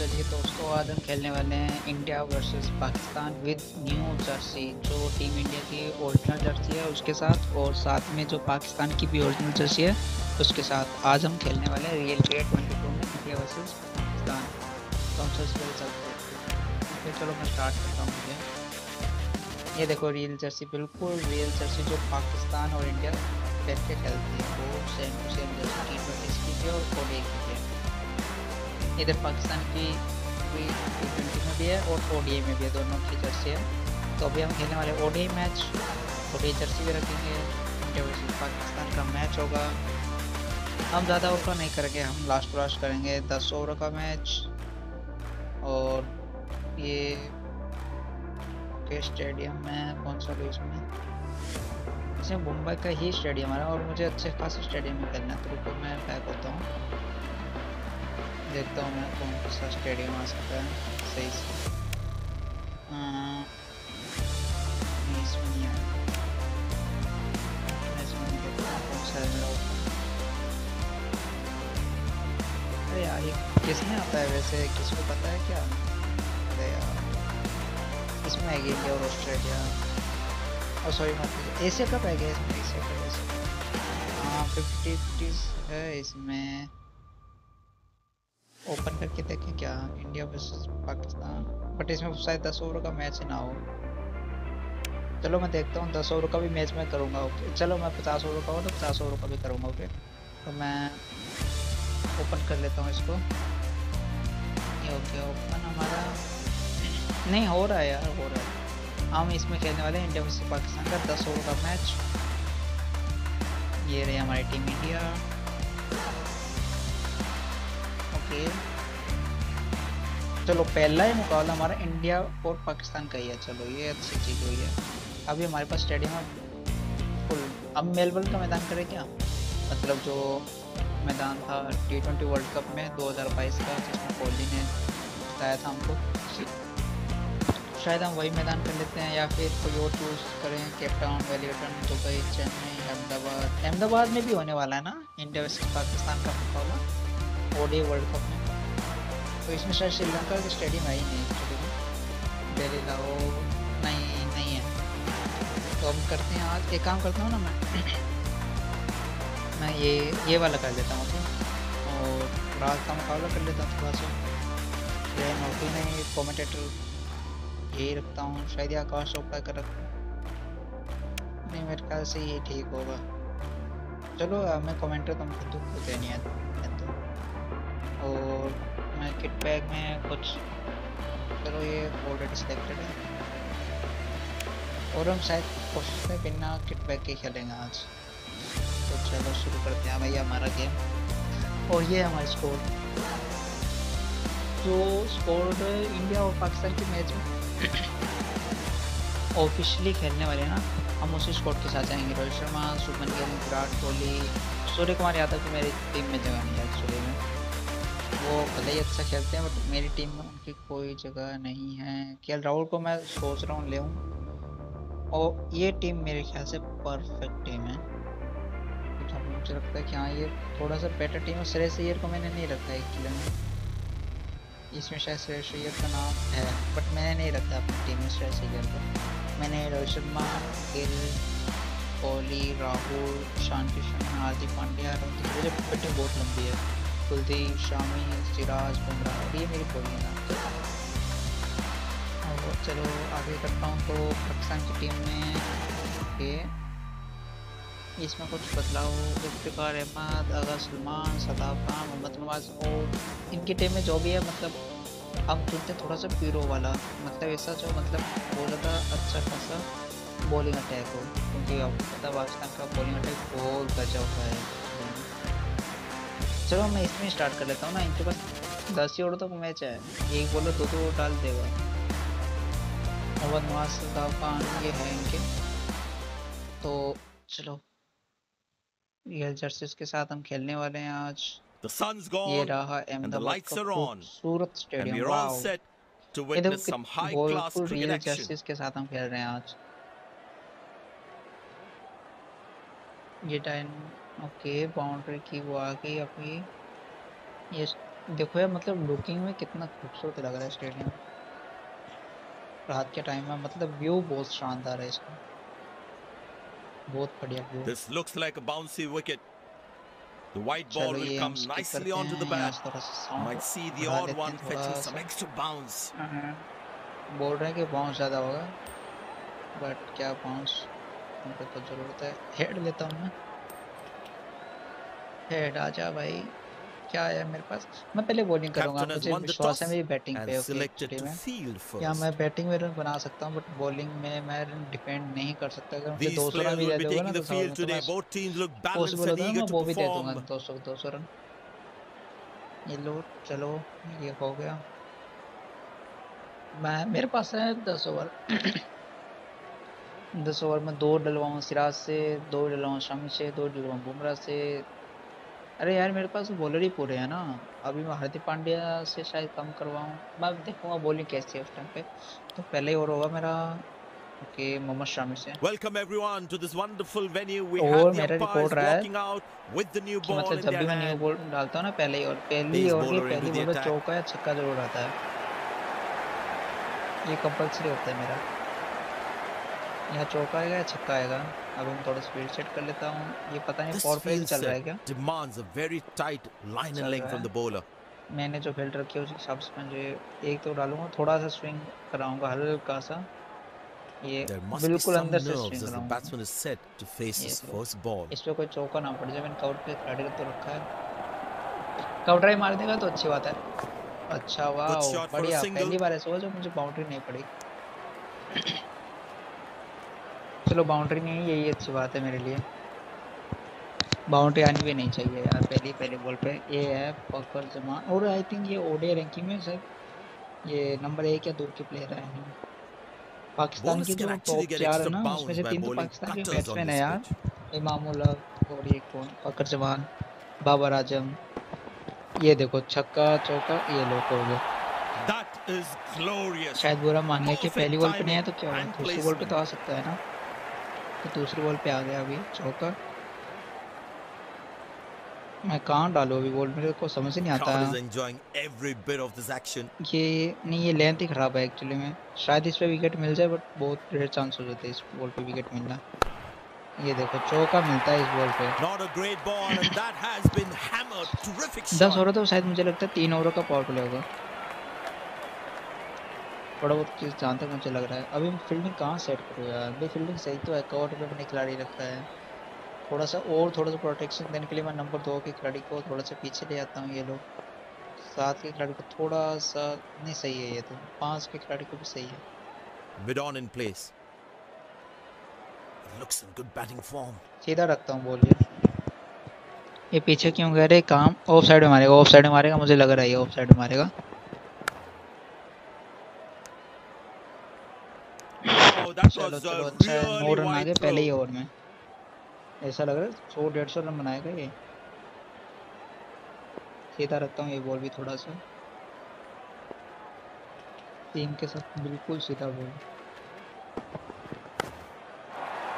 चलिए दोस्तों आज हम खेलने वाले हैं India versus Pakistan with new jersey, जो टीम इंडिया की ओरिजिनल जर्सी है उसके साथ, और साथ में जो पाकिस्तान की भी ओरिजिनल जर्सी है, उसके साथ आज हम खेलने वाले हैं रियल क्रिएट ट्वेंटी टू में इंडिया वर्सेस पाकिस्तान। तो हम सबसे पहले चलते हैं। चलो मैं स्टार्ट करता हूँ मुझे। ये देखो रियल जर्सी बिल्कुल रियल जर्सी जो पाकिस्तान और इंडिया बैठ के खेलती है। वो same to same jersey T twenty की और कोडे की इधर पाकिस्तान की ट्वेंटी में भी है और ओ में भी है, दोनों की जर्सी है। तो अभी हम खेलने वाले ओ मैच ओ जर्सी भी रखेंगे। पाकिस्तान का मैच होगा, हम ज़्यादा ओवर का नहीं करेंगे, हम लास्ट लास्ट करेंगे। दस ओवर का मैच और ये के स्टेडियम में कौन सा भी में इसमें मुंबई का ही स्टेडियम है और मुझे अच्छे खास स्टेडियम में खेलना है तो मैं पैक होता हूँ। देखता हूँ मैं कौन सा स्टेडियम आ सकता है। सही से। है। अरे यार, ये आता है वैसे? किसको पता है क्या? अरे यार। इसमें आएगी इंडिया और ऑस्ट्रेलिया। और सॉरी मत एशिया कप गया इसमें? एशिया कप वैसे हाँ फिफ्टी फिफ्टी है इसमें। ओपन करके देखें क्या इंडिया वर्सेस पाकिस्तान। बट इसमें शायद दस ओवर का मैच ना हो। चलो मैं देखता हूँ, दस ओवर का भी मैच मैं करूँगा ओके चलो मैं पचास ओवर का हो तो पचास ओवर का भी करूँगा ओके तो मैं ओपन कर लेता हूँ इसको। ये ओके ओपन हमारा। नहीं, हो रहा है यार, हो रहा है। हम इसमें खेलने वाले हैं, इंडिया वर्सेस पाकिस्तान का दस ओवर का मैच ये रही हमारी टीम इंडिया ओके चलो, पहला ही मुकाबला हमारा इंडिया और पाकिस्तान का ही है। चलो, ये अच्छी चीज़ हुई है। अभी हमारे पास स्टेडियम है फुल अब मेलबर्न का मैदान करें क्या? मतलब जो मैदान था टी ट्वेंटी वर्ल्ड कप में 2022 का, जिसमें कोहली ने बताया था हमको। शायद हम वही मैदान कर लेते हैं या फिर कोई और चूज़ करें Cape Town Wellington Dubai Chennai Ahmedabad Ahmedabad में भी होने वाला है ना इंडिया वर्सेस पाकिस्तान का मुकाबला? ओडी वर्ल्ड कप में। तो इसमें शायद श्रीलंका का स्टेडियम ही नहीं एक्चुअली दिल्ली नहीं नहीं है। तो हम करते हैं आज, एक काम करता हूँ ना मैं। मैं ये ये वाला कर लेता हूँ और रात का मुकाबला कर लेता हूँ थोड़ा सा। ये नौकरी नहीं कॉमेंटेटर यही रखता हूँ, शायद आकाश चोपड़ा कर रखता हूँ नहीं, मेरे ख्याल से ये ठीक होगा। चलो मैं कमेंटर तुम खुद खुद नहीं है। और मैं किट बैग में कुछ, चलो ये ऑलरेडी सिलेक्टेड है। और हम शायद कोशिश में बिना किट बैग के खेलेंगे आज। तो चलो शुरू करते हैं भैया हमारा गेम और ये हमारा स्कोर जो स्कोर इंडिया और पाकिस्तान के मैच में ऑफिशियली खेलने वाले ना, हम उसी स्कोर के साथ जाएँगे। रोहित शर्मा सुमन गिल, विराट कोहली, सूर्य कुमार यादव की मेरी टीम में जगह नहीं है में वो भले ही अच्छा खेलते हैं बट मेरी टीम में उनकी कोई जगह नहीं है। के राहुल को मैं सोच रहा हूँ ले और ये टीम मेरे ख्याल से परफेक्ट टीम है। तो मुझे लगता है कि हाँ ये थोड़ा सा बेटर टीम है। श्रेयस अय्यर को मैंने नहीं रखा है किले में। इसमें शायद श्रेयस अय्यर का नाम है बट मैंने नहीं रखा अपनी टीम में श्रेयस अय्यर को। मैंने रोहित शर्मा, गिल, कोहली, राहुल शान किशन हार्दिक पांड्या टीम बहुत लंबी है। कुलदीप, शामी सिराज बुमराह। ये मेरी बॉलिंग है और चलो, आगे करता हूँ तो पाकिस्तान की टीम में के इसमें कुछ बदलाव इफ्तिकार अहमद अगर सलमान, सदाब खान, मोहम्मद नवाज़ और इनकी टीम में जो भी है मतलब हम चुनते थोड़ा सा पीरो वाला। मतलब ऐसा जो मतलब बहुत ज़्यादा अच्छा खासा बॉलिंग अटैक हो। क्योंकि आपको पता पाकिस्तान का बॉलिंग अटैक बहुत गजब का है। चलो मैं इसमें स्टार्ट कर लेता हूँ ना इनके पास दस ही ओवर तक मैच है। एक बोलो दो दो डाल देगा। नवाज़ खान ये है इनके। तो चलो रियल जर्सीज के साथ हम खेलने वाले हैं आज। The sun's gone ये रहा अहमदाबाद का खूबसूरत stadium wow to witness some high class cricket action. के साथ हम खेल रहे हैं आज। ये टाइम ओके बाउंड्री की वो आ गई अभी। ये देखो यार मतलब लुकिंग में कितना खूबसूरत लग रहा है स्टेडियम। रात के टाइम में मतलब व्यू बहुत शानदार है इसका। बहुत बढ़िया view. This looks like a bouncy wicket. The white ball will come nicely onto the bat. Might see the odd one fetching some extra bounce. बोल रहे हैं कि बाउंस ज़्यादा होगा बट क्या बाउंस हमको तो ज़रूरत है। हेड लेता हूँ मैं। हेड आजा भाई क्या है मेरे पास? मैं पहले बॉलिंग करूँगा मुझे विश्वास है मेरी बैटिंग पे ओके या मैं बैटिंग में रन बना सकता हूँ बट बॉलिंग में मैं डिपेंड नहीं कर सकता। अगर मुझे 200 रन भी दे दोगे ना तो पॉसिबल होता है मैं वो भी दे दूँगा 200 200 रन। ये लो चलो ये हो गया। मैं मेरे पास है 10 ओवर। 10 ओवर में दो डलवाऊँ सिराज से दो डलवाऊँ शमी से दो डलवाऊँ बुमराह से अरे यार मेरे पास बॉलर ही पूरे हैं ना। अभी मैं हार्दिक पांड्या से शायद कम करवाऊँ। मैं देखूँगा बॉलिंग कैसी है उस टाइम पे। तो पहले ही और होगा मेरा ओके मोहम्मद शामी से। Welcome everyone to this wonderful venue we have मेरा रिकॉर्ड रहा है। विद द न्यू बॉल मतलब जब भी मैं न्यू बॉल डालता हूँ ना पहले ही और पहली और ये पहली बॉल में चौका या छक्का ज़रूर आता है। ये कंपलसरी होता है मेरा। यहाँ चौका आएगा या छक्का आएगा? अब हम थोड़ा स्पीड सेट कर लेता हूँ। ये पता नहीं पावर प्ले चल रहा है क्या? demands a very tight line and length from the bowler. मैंने जो फ़ील्ड रखी है उसी हिसाब से मुझे एक तो डालूँगा थोड़ा सा स्विंग कराऊँगा हल्का सा ये बिल्कुल अंदर से स्विंग कराऊँगा। batsman is set to face his first ball. इस पे कोई चौका ना पड़ जाए मैंने काउंट पे खिलाड़ी तो रखा है। काउंटर ही मार देगा तो अच्छी बात है। अच्छा वाह बढ़िया पहली बार ऐसा हुआ जो मुझे बाउंड्री नहीं पड़ी। चलो बाउंड्री नहीं है यही अच्छी बात है मेरे लिए। बाउंड्री आनी भी नहीं चाहिए यार पहली पहले बॉल पे। ये है पकड़ जमान और आई थिंक ये ओडे रैंकिंग में सर ये नंबर एक या दो के प्लेयर है। पाकिस्तान की जो टॉप चार है ना उसमें से तीन तो पाकिस्तान के बैट्समैन है यार। इमामुल्ला और ये कौन फकर जमान बाबर आज़म। ये देखो छक्का चौका ये लोग हो गए। शायद बुरा मान लिया कि पहली बॉल पे नहीं है तो क्या दूसरी बॉल पे तो आ सकता है ना। तो दूसरी बॉल पे आ गया अभी चौका। मैं कहाँ डालू अभी बॉल? मेरे को समझ नहीं आता है ये नहीं ये लेंथ ही खराब है एक्चुअली में। शायद इस पे विकेट मिल जाए बट बहुत रेयर चांस हो जाते हैं इस बॉल पे विकेट मिलना। ये देखो चौका मिलता है इस बॉल पे। दस ओवर तो शायद मुझे लगता है तीन ओवर का पावर प्ले होगा। थोड़ा बहुत चीज़ जहाँ तक मुझे लग रहा है। अभी फील्डिंग कहाँ सेट करूँ यार? भाई फील्डिंग सही तो है कवर पे अपने खिलाड़ी रखा है। थोड़ा सा और थोड़ा सा प्रोटेक्शन देने के लिए मैं नंबर दो के खिलाड़ी को थोड़ा सा पीछे ले आता हूँ ये लोग। सात के खिलाड़ी को थोड़ा सा नहीं सही है ये तो। पाँच के खिलाड़ी को भी सही है। Vidon in place. Looks in good batting form. सीधा रखता हूँ बोलिए ये। पीछे क्यों कह रहे काम ऑफ़ साइड में मारेगा ऑफ़ साइड में मारेगा मुझे लग रहा है ये ऑफ़ साइड में मारेगा। चलो चलो अच्छा है नौ रन आ गए पहले ही ओवर में। ऐसा लग रहा है सौ डेढ़ सौ रन बनाएगा ये? सीधा रखता हूँ ये बॉल भी थोड़ा सा। टीम के साथ बिल्कुल सीधा बॉल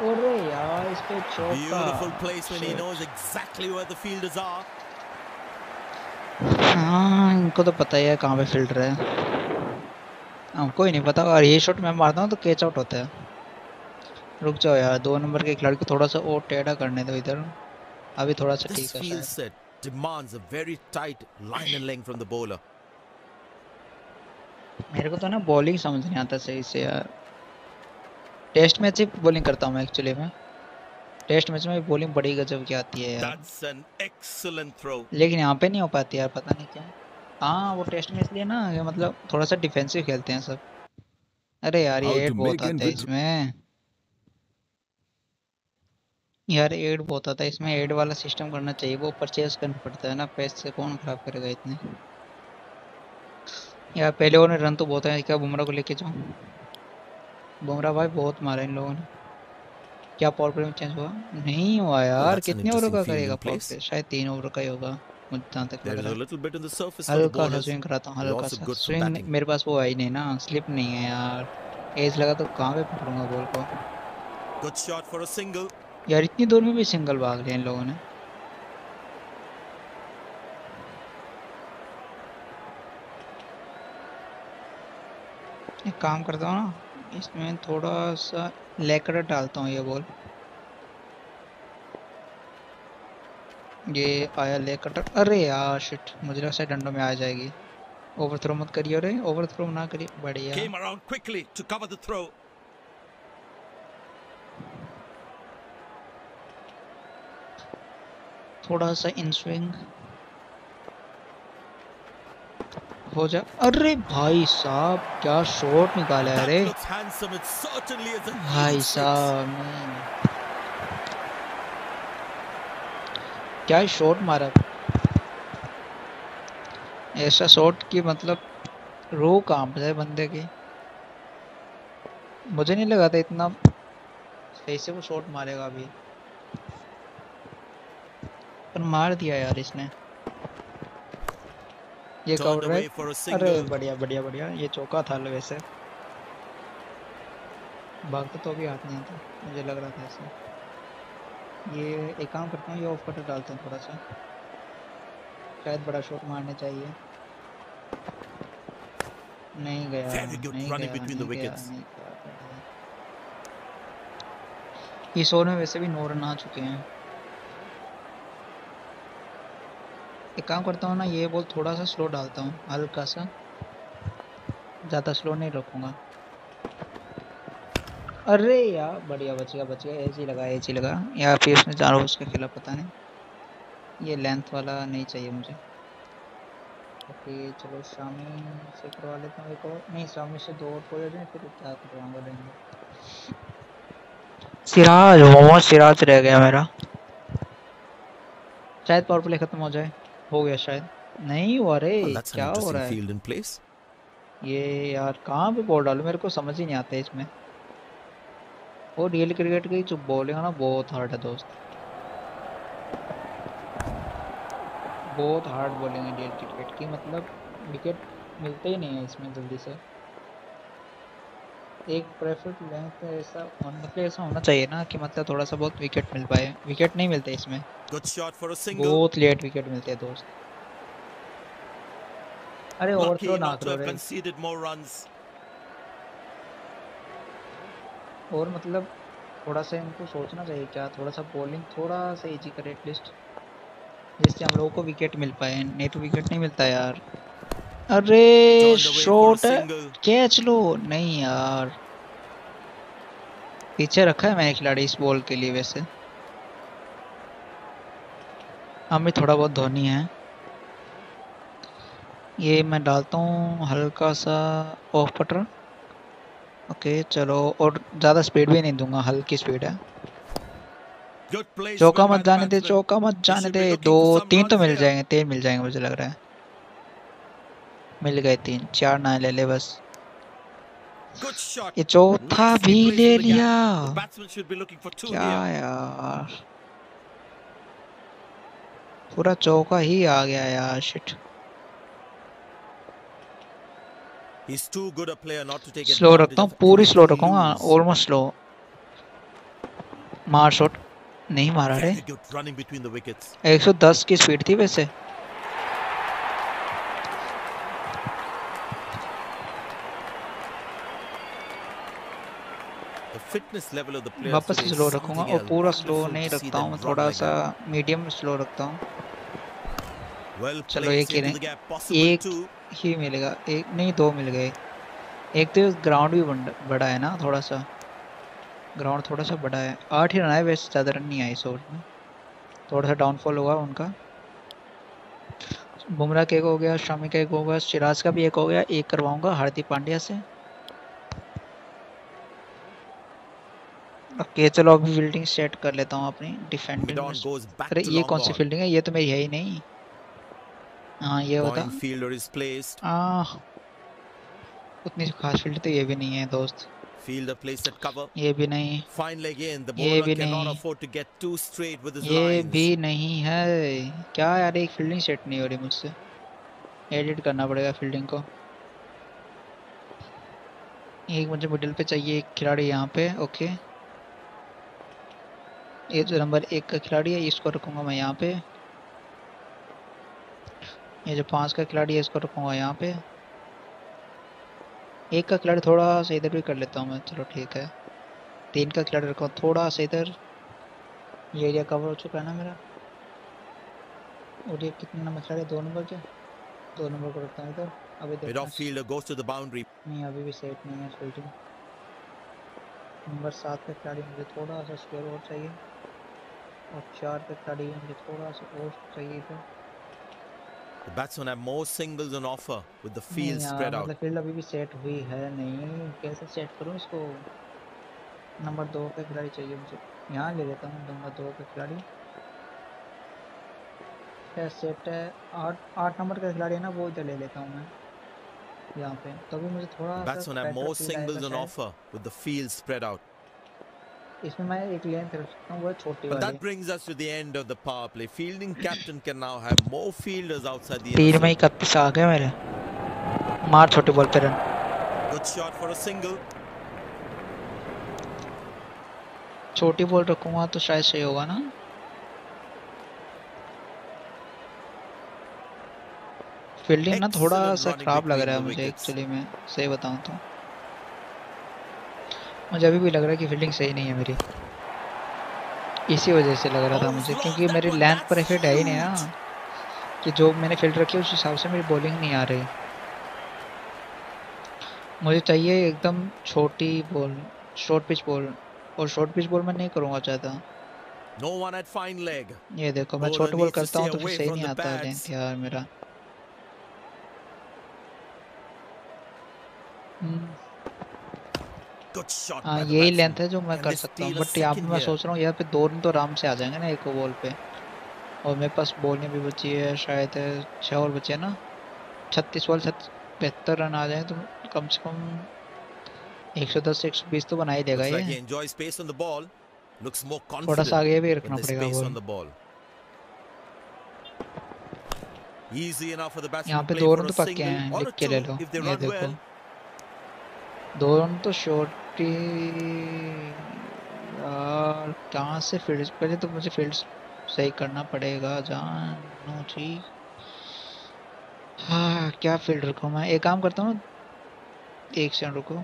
अरे यार इस पे चौका beautiful placement he knows exactly where the fielders are. हाँ इनको तो पता ही है कहाँ पे फील्डर है। हमको ही नहीं पता और ये शॉट मैं मारता हूँ तो कैच आउट होता है। रुक जाओ यार दो नंबर के खिलाड़ी को थोड़ा सा और टेढ़ा करने दो इधर। अभी थोड़ा सा ठीक है demands a very tight line and length from the bowler. मेरे को तो ना बॉलिंग समझ नहीं आता सही से यार। टेस्ट मैच ही बॉलिंग करता हूँ मैं एक्चुअली में। टेस्ट मैच में बॉलिंग बड़ी गजब की आती है यार. लेकिन यहाँ पे नहीं हो पाती यार पता नहीं क्या। हाँ वो टेस्ट में इसलिए ना मतलब थोड़ा सा डिफेंसिव खेलते हैं सब। अरे यार ये एड बहुत आता है इसमें। यार एड बहुत आता है इसमें एड वाला सिस्टम करना चाहिए। वो परचेज करना पड़ता है ना पैसे कौन खराब करेगा इतने? यार पहले उन्होंने रन तो बहुत है क्या बुमराह को लेके जाऊँ? बुमराह भाई बहुत मारा इन लोगों ने। क्या पावर प्ले में चेंज हुआ? नहीं हुआ यार कितने ओवर का करेगा पावर प्ले शायद तीन ओवर का ही होगा। जहाँ तक स्विंग कराता हूँ हल्का सा स्विंग मेरे पास वो नहीं ना स्लिप नहीं है यार। एज लगा तो कहाँ पे पकड़ूँगा बॉल को? यार इतनी दूर में भी सिंगल भाग लिया इन लोगों ने। एक काम करता हूँ ना इसमें थोड़ा सा लेकर डालता हूँ ये बॉल ये आया ले कटर। अरे यार शिट मुझे लगा शायद डंडों में आ जाएगी। ओवरथ्रो मत करिए रे ओवरथ्रो ना करिए। बढ़िया। Came around quickly to cover the throw. थोड़ा सा इन स्विंग हो जा। अरे भाई साहब क्या शॉट निकाला है रे। भाई साहब क्या शॉट मारा ऐसा शॉट की मतलब रो काम है बंदे की। मुझे नहीं लगा था इतना सही से वो शॉट मारेगा अभी। पर मार दिया यार इसने। ये कवर है अरे बढ़िया बढ़िया बढ़िया। ये चौका था वैसे। भागते तो भी हाथ नहीं आता। मुझे लग रहा था ऐसा। ये एक काम करता हूँ ये ऑफ़ कटर डालता हूँ थोड़ा सा। शायद बड़ा शॉट मारने चाहिए। नहीं गया नहीं गया, इस ओवर में वैसे भी नौ रन आ चुके हैं। एक काम करता हूँ ना ये बॉल थोड़ा सा स्लो डालता हूँ हल्का सा। ज़्यादा स्लो नहीं रखूँगा। अरे यार बढ़िया बच गया बच गया ऐसे ही लगा ऐसे ही लगा। या फिर उसने चारों उसके खिलाफ पता नहीं। ये लेंथ वाला नहीं चाहिए मुझे। ओके चलो शामी से करवा लेता हूँ एक और। नहीं शामी से दो और हो जाए फिर क्या करवाऊँगा लेंगे सिराज मोहम्मद सिराज रह गया मेरा। शायद पावर प्ले खत्म हो जाए। हो गया शायद। नहीं हुआ रे क्या हो रहा है? ये यार कहाँ पे बॉल डालू? मेरे को समझ ही नहीं आता इसमें। वो रियल क्रिकेट की जो बॉलिंग है ना? बहुत हार्ड है दोस्त। बहुत हार्ड बॉलिंग है रियल क्रिकेट की मतलब विकेट मिलते ही नहीं है इसमें जल्दी से। एक प्रेफर्ड लेंथ ऐसा मतलब ऐसा होना चाहिए ना कि मतलब थोड़ा सा बहुत विकेट मिल पाए। विकेट नहीं मिलते इसमें। बहुत लेट विकेट मिलते हैं दोस्त। अरे ओवरथ्रो ना करो रे। और मतलब थोड़ा सा इनको सोचना चाहिए क्या थोड़ा सा बॉलिंग थोड़ा सा इजी करे एटलीस्ट जिससे हम लोगों को विकेट मिल पाए। नहीं तो विकेट नहीं मिलता यार। अरे शॉट कैच लो। नहीं यार। पीछे रखा है मैंने खिलाड़ी इस बॉल के लिए वैसे। हम भी थोड़ा बहुत धोनी है। ये मैं डालता हूँ हल्का सा ऑफ़ पटर ओके चलो और ज़्यादा स्पीड भी नहीं दूँगा हल्की स्पीड है। चौका मत जाने दे चौका मत जाने दे दो तीन तो मिल जाएँगे तीन मिल जाएँगे मुझे लग रहा है। मिल गए तीन चार ना ले ले बस। ये चौथा भी ले लिया। क्या यार। पूरा चौका ही आ गया यार शिट स्लो रखता हूँ पूरी स्लो रखूँगा ऑलमोस्ट स्लो मार शॉट नहीं मारा रे। 110 की स्पीड थी वैसे। वापस स्लो रखूँगा और पूरा स्लो नहीं रखता हूँ थोड़ा सा मीडियम स्लो रखता हूँ। चलो एक ही एक ही मिलेगा। एक नहीं दो मिल गए। एक तो ग्राउंड भी बड़ा है ना थोड़ा सा ग्राउंड थोड़ा सा बड़ा है। आठ ही रन है वैसे ज़्यादा रन नहीं आए इस ओवर में। थोड़ा सा डाउनफॉल हुआ उनका। बुमराह का एक हो गया शामी का एक हो गया सिराज का भी एक हो गया। एक करवाऊँगा हार्दिक पांड्या से। ओके चलो अभी फील्डिंग सेट कर लेता हूँ अपनी डिफेंडिंग अरे ये कौन सी फील्डिंग है? ये तो मेरी है ही नहीं। हाँ ये बता फील्डर इज़ प्लेस्ड आ उतनी खास फ़ील्ड तो ये भी नहीं है दोस्त Fielder placed at cover. ये भी नहीं. Finally again, the bowler cannot afford to get too straight with his ये lines. भी नहीं है. क्या यार एक फील्डिंग सेट नहीं हो रही मुझसे. एडिट करना पड़ेगा फील्डिंग को. एक मुझे मिडिल पे चाहिए एक खिलाड़ी यहाँ पे ओके ये जो नंबर एक का खिलाड़ी है इसको रखूँगा मैं यहाँ पे ये जो पाँच का खिलाड़ी है इसको रखूँगा यहाँ पे। एक का खिलाड़ी थोड़ा सा इधर भी कर लेता हूँ मैं चलो ठीक है। तीन का खिलाड़ी रखा थोड़ा सा इधर। ये एरिया कवर हो चुका है ना मेरा। और ये कितने नंबर खिलाड़ी दो नंबर के? दो नंबर को रखता हूँ इधर। अभी Mid off fielder goes to the boundary. नहीं अभी भी सेट नहीं है फील्डिंग नंबर सात का खिलाड़ी मुझे थोड़ा सा स्क्वायर और चाहिए। और चार का खिलाड़ी मुझे थोड़ा सा और चाहिए इधर। The batsmen have more singles on offer with the field spread out. मतलब फील्ड अभी भी सेट हुई है नहीं कैसे सेट करूँ इसको नंबर दो का खिलाड़ी चाहिए मुझे यहाँ ले लेता हूँ नंबर दो का खिलाड़ी क्या सेट है आठ आठ नंबर का खिलाड़ी है ना वो इधर ले लेता हूँ मैं यहाँ पे तो भी मुझे थोड़ा batsmen have more singles on offer with the field spread out. इसमें मैं एक लेंथ रख सकता हूँ वो छोटी वाली। That brings us to the end of the power play fielding captain can now have more fielders outside the तीर में ही कप पिस आ गए मेरे। मार छोटे बॉल पे run. Good shot for a single छोटी बॉल रखूँगा तो शायद सही होगा ना। फील्डिंग ना थोड़ा सा खराब लग रहा है मुझे एक्चुअली मैं सही बताऊँ तो। मुझे अभी भी लग रहा है कि फील्डिंग सही नहीं है मेरी इसी वजह से लग रहा था मुझे क्योंकि मेरी लेंथ पर इफ़ेक्ट है ही नहीं ना कि जो मैंने फ़ील्ड रखी है उस हिसाब से मेरी बॉलिंग नहीं आ रही मुझे चाहिए एकदम छोटी बॉल शॉर्ट पिच बॉल और शॉर्ट पिच बॉल मैं नहीं करूँगा चाहता No one at fine leg. ये देखो मैं छोटी बॉल करता हूँ तो फिर सही नहीं आता. लेंथ यार मेरा shot. हाँ, यही लेंथ है जो मैं कर सकता हूँ बट यहाँ पे मैं सोच रहा हूँ यहाँ पे दो रन तो आराम से आ जाएँगे ना एक बॉल पे। और मेरे पास बॉलिंग भी बची है शायद छः और बचे ना। छत्तीस बॉल छत बेहतर रन आ जाए तो कम से कम एक सौ दस एक सौ बीस तो बना ही देगा ये। थोड़ा सा आगे भी रखना पड़ेगा यहाँ पे दो रन तो पक्के हैं ले लो ये देखो। दो रन तो शॉर्ट यार कहाँ से फ़ील्ड पहले तो मुझे फ़ील्ड सही करना पड़ेगा, जानू जी। हाँ क्या फ़ील्ड रखूँ मैं? एक काम करता हूँ, एक सेकंड रुको।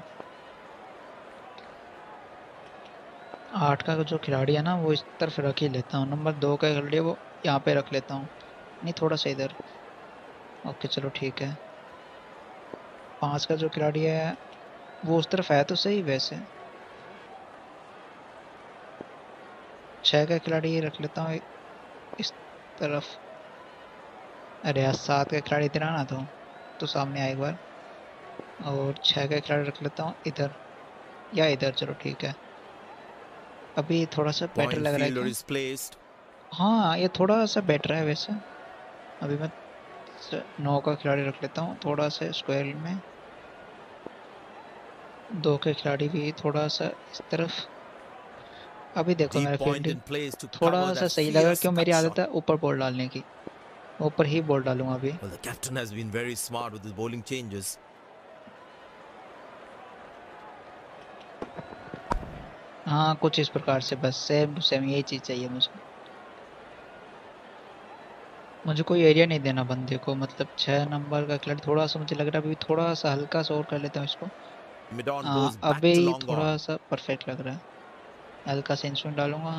आठ का जो खिलाड़ी है ना, वो इस तरफ़ रख ही लेता हूँ। नंबर दो का खिलाड़ी वो यहाँ पे रख लेता हूँ। नहीं, थोड़ा सा इधर। ओके, चलो ठीक है। पाँच का जो खिलाड़ी है वो उस तरफ़ है तो सही वैसे। छः का खिलाड़ी ये रख लेता हूँ इस तरफ़। अरे यार सात का खिलाड़ी इधर आना तो तो सामने आए एक बार। और छः का खिलाड़ी रख लेता हूँ इधर। या इधर चलो ठीक है। अभी थोड़ा सा बेटर लग रहा है. हाँ ये थोड़ा सा बेटर है वैसे। अभी मैं नौ का खिलाड़ी रख लेता हूँ थोड़ा सा स्क्वायर में। दो के खिलाड़ी भी थोड़ा सा इस तरफ़। अभी देखो मेरा फील्डिंग थोड़ा सा सही लगा क्यों? मेरी आदत है ऊपर बॉल डालने की। ऊपर ही बॉल डालूँगा अभी। Well, the captain has been very smart with his bowling changes. हाँ कुछ इस प्रकार से बस सेम सेम यही चीज़ चाहिए मुझे। मुझे कोई एरिया नहीं देना बंदे को मतलब छः नंबर का खिलाड़ी थोड़ा सा मुझे लग रहा है अभी थोड़ा सा हल्का सा और कर लेता हूँ इसको। On हाँ अभी थोड़ा सा परफेक्ट लग रहा है। हल्का सा इंस्ट्रूमेंट डालूँगा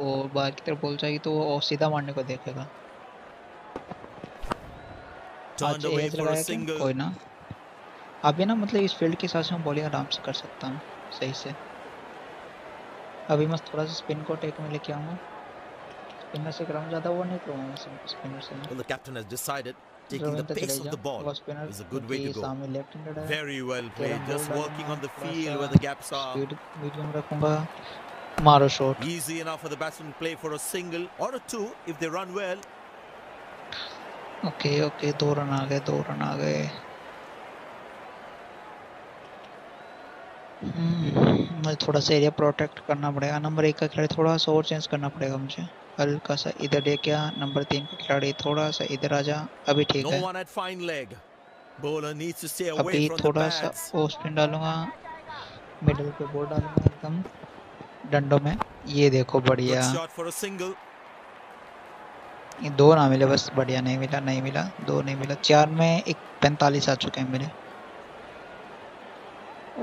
और बाहर की तरफ़ बोल जाएगी तो वो सीधा मारने को देखेगा। आज away एज for a लगाया कोई ना। अभी ना मतलब इस फ़ील्ड के हिसाब से मैं बॉलिंग आराम से कर सकता हूँ सही से। अभी मैं थोड़ा सा स्पिन को टेक में लेके आऊँगा। स्पिनर से कराऊँ ज़्यादा वो नहीं करूँगा स्पिनर से। Well, the captain has decided taking the pace of the ball is a good way to go. है Very well played. Just working on the field where the gaps are. मारो shot Easy enough for the batsman to play for a single or a two if they run well. Okay okay दो run आ गए दो run आ गए हम्म, मुझे थोड़ा सा एरिया प्रोटेक्ट करना पड़ेगा नंबर एक का खिलाड़ी थोड़ा सा और चेंज करना पड़ेगा मुझे हल्का सा इधर लेके आ नंबर तीन का खिलाड़ी थोड़ा सा इधर आ जा अभी ठीक है। अभी थोड़ा सा. ओ स्पिन डालूँगा मिडल पे बॉल डालूँगा एकदम डंडों में। ये देखो बढ़िया. ये दो ना मिले बस बढ़िया नहीं मिला नहीं मिला दो नहीं मिला। चार में एक पैंतालीस आ चुके हैं मेरे।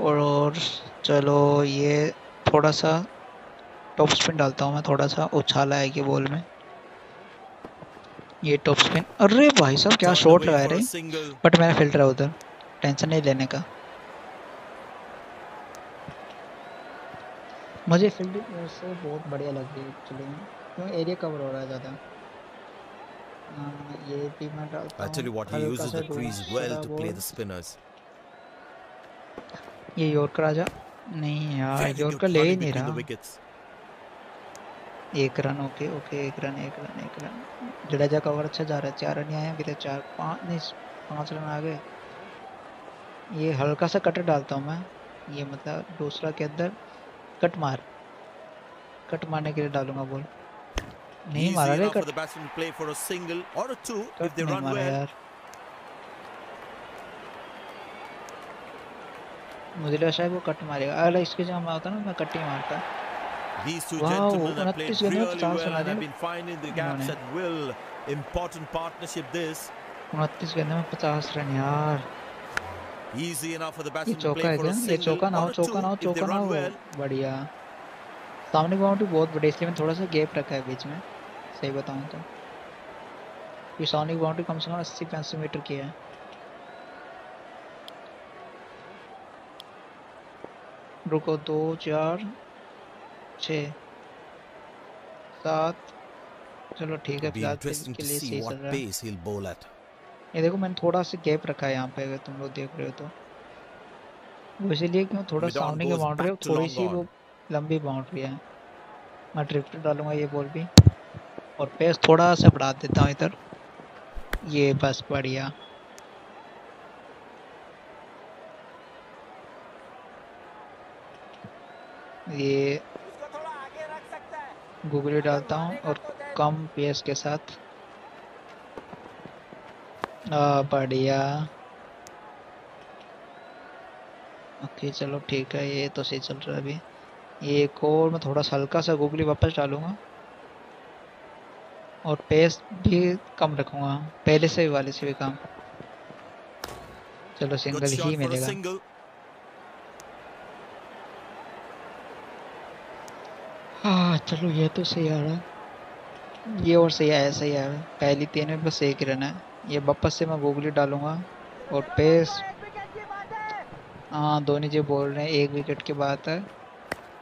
और चलो ये थोड़ा सा टॉप स्पिन डालता हूँ मैं थोड़ा सा उछाला है कि बॉल में। ये टॉप स्पिन अरे भाई साहब क्या शॉट लगा रहे बट मैंने फ़िल्टर है उधर। टेंशन नहीं लेने का। मुझे फील्डिंग से बहुत बढ़िया लग रही है एक्चुअली क्यों? एरिया कवर हो रहा है ज़्यादा। ये भी मैं डालता you what, he uses the crease well to play the spinners. ये यॉर्कर आजा नहीं यार यॉर्कर ले ही नहीं रहा। एक रन ओके ओके एक रन एक रन एक रन। जडेजा कवर अच्छा जा रहा है चार रन आए अभी तक चार पाँच नहीं पाँच रन आ गए। ये हल्का सा कटर डालता हूँ मैं ये मतलब दूसरा के अंदर कट मार। कट मारने के लिए डालूँगा बॉल नहीं मारा रे कट। कट नहीं मारा यार। मुझे लगा शायद वो कट मारेगा। अगर इसके जगह मैं होता ना मैं कट ही मारता। These two gentlemen have played really well and have been finding the gaps at will. Important partnership this. 29 गेंदों में 50 रन यार Easy enough for the batsman to play for a single. ये चौका ना हो चौका ना हो चौका ना हो बढ़िया सामने बाउंड्री बहुत बड़ी इसलिए मैं थोड़ा सा गैप रखा है बीच में सही बताऊँ तो ये सामने बाउंड्री कम से कम अस्सी पैंसठ मीटर की है रुको दो चार छ सात। चलो ठीक है फ़िलहाल के लिए सही चल रहा है। ये देखो मैंने थोड़ा सा गैप रखा है यहाँ पे अगर तुम लोग देख रहे हो तो। वो इसीलिए क्यों थोड़ा सामने की बाउंड्री है? थोड़ी सी वो लंबी बाउंड्री है। मैं ड्रिफ्ट डालूँगा ये बॉल भी। और पेस थोड़ा सा बढ़ा देता हूँ इधर। ये बस बढ़िया। ये गूगली डालता हूँ और कम पेस के साथ। बढ़िया। ओके चलो ठीक है ये तो सही चल रहा है अभी। ये एक और मैं थोड़ा सा हल्का सा गुगली वापस डालूँगा। और पेस भी कम रखूँगा पहले से वाले से भी कम। चलो सिंगल ही मिलेगा हाँ चलो ये तो सही आ रहा। है ये और सही आया सही आया। पहली तीन में बस एक रन है। ये वापस से मैं गोगली डालूँगा और पेस हाँ धोनी जी बोल रहे हैं एक विकेट की बात है।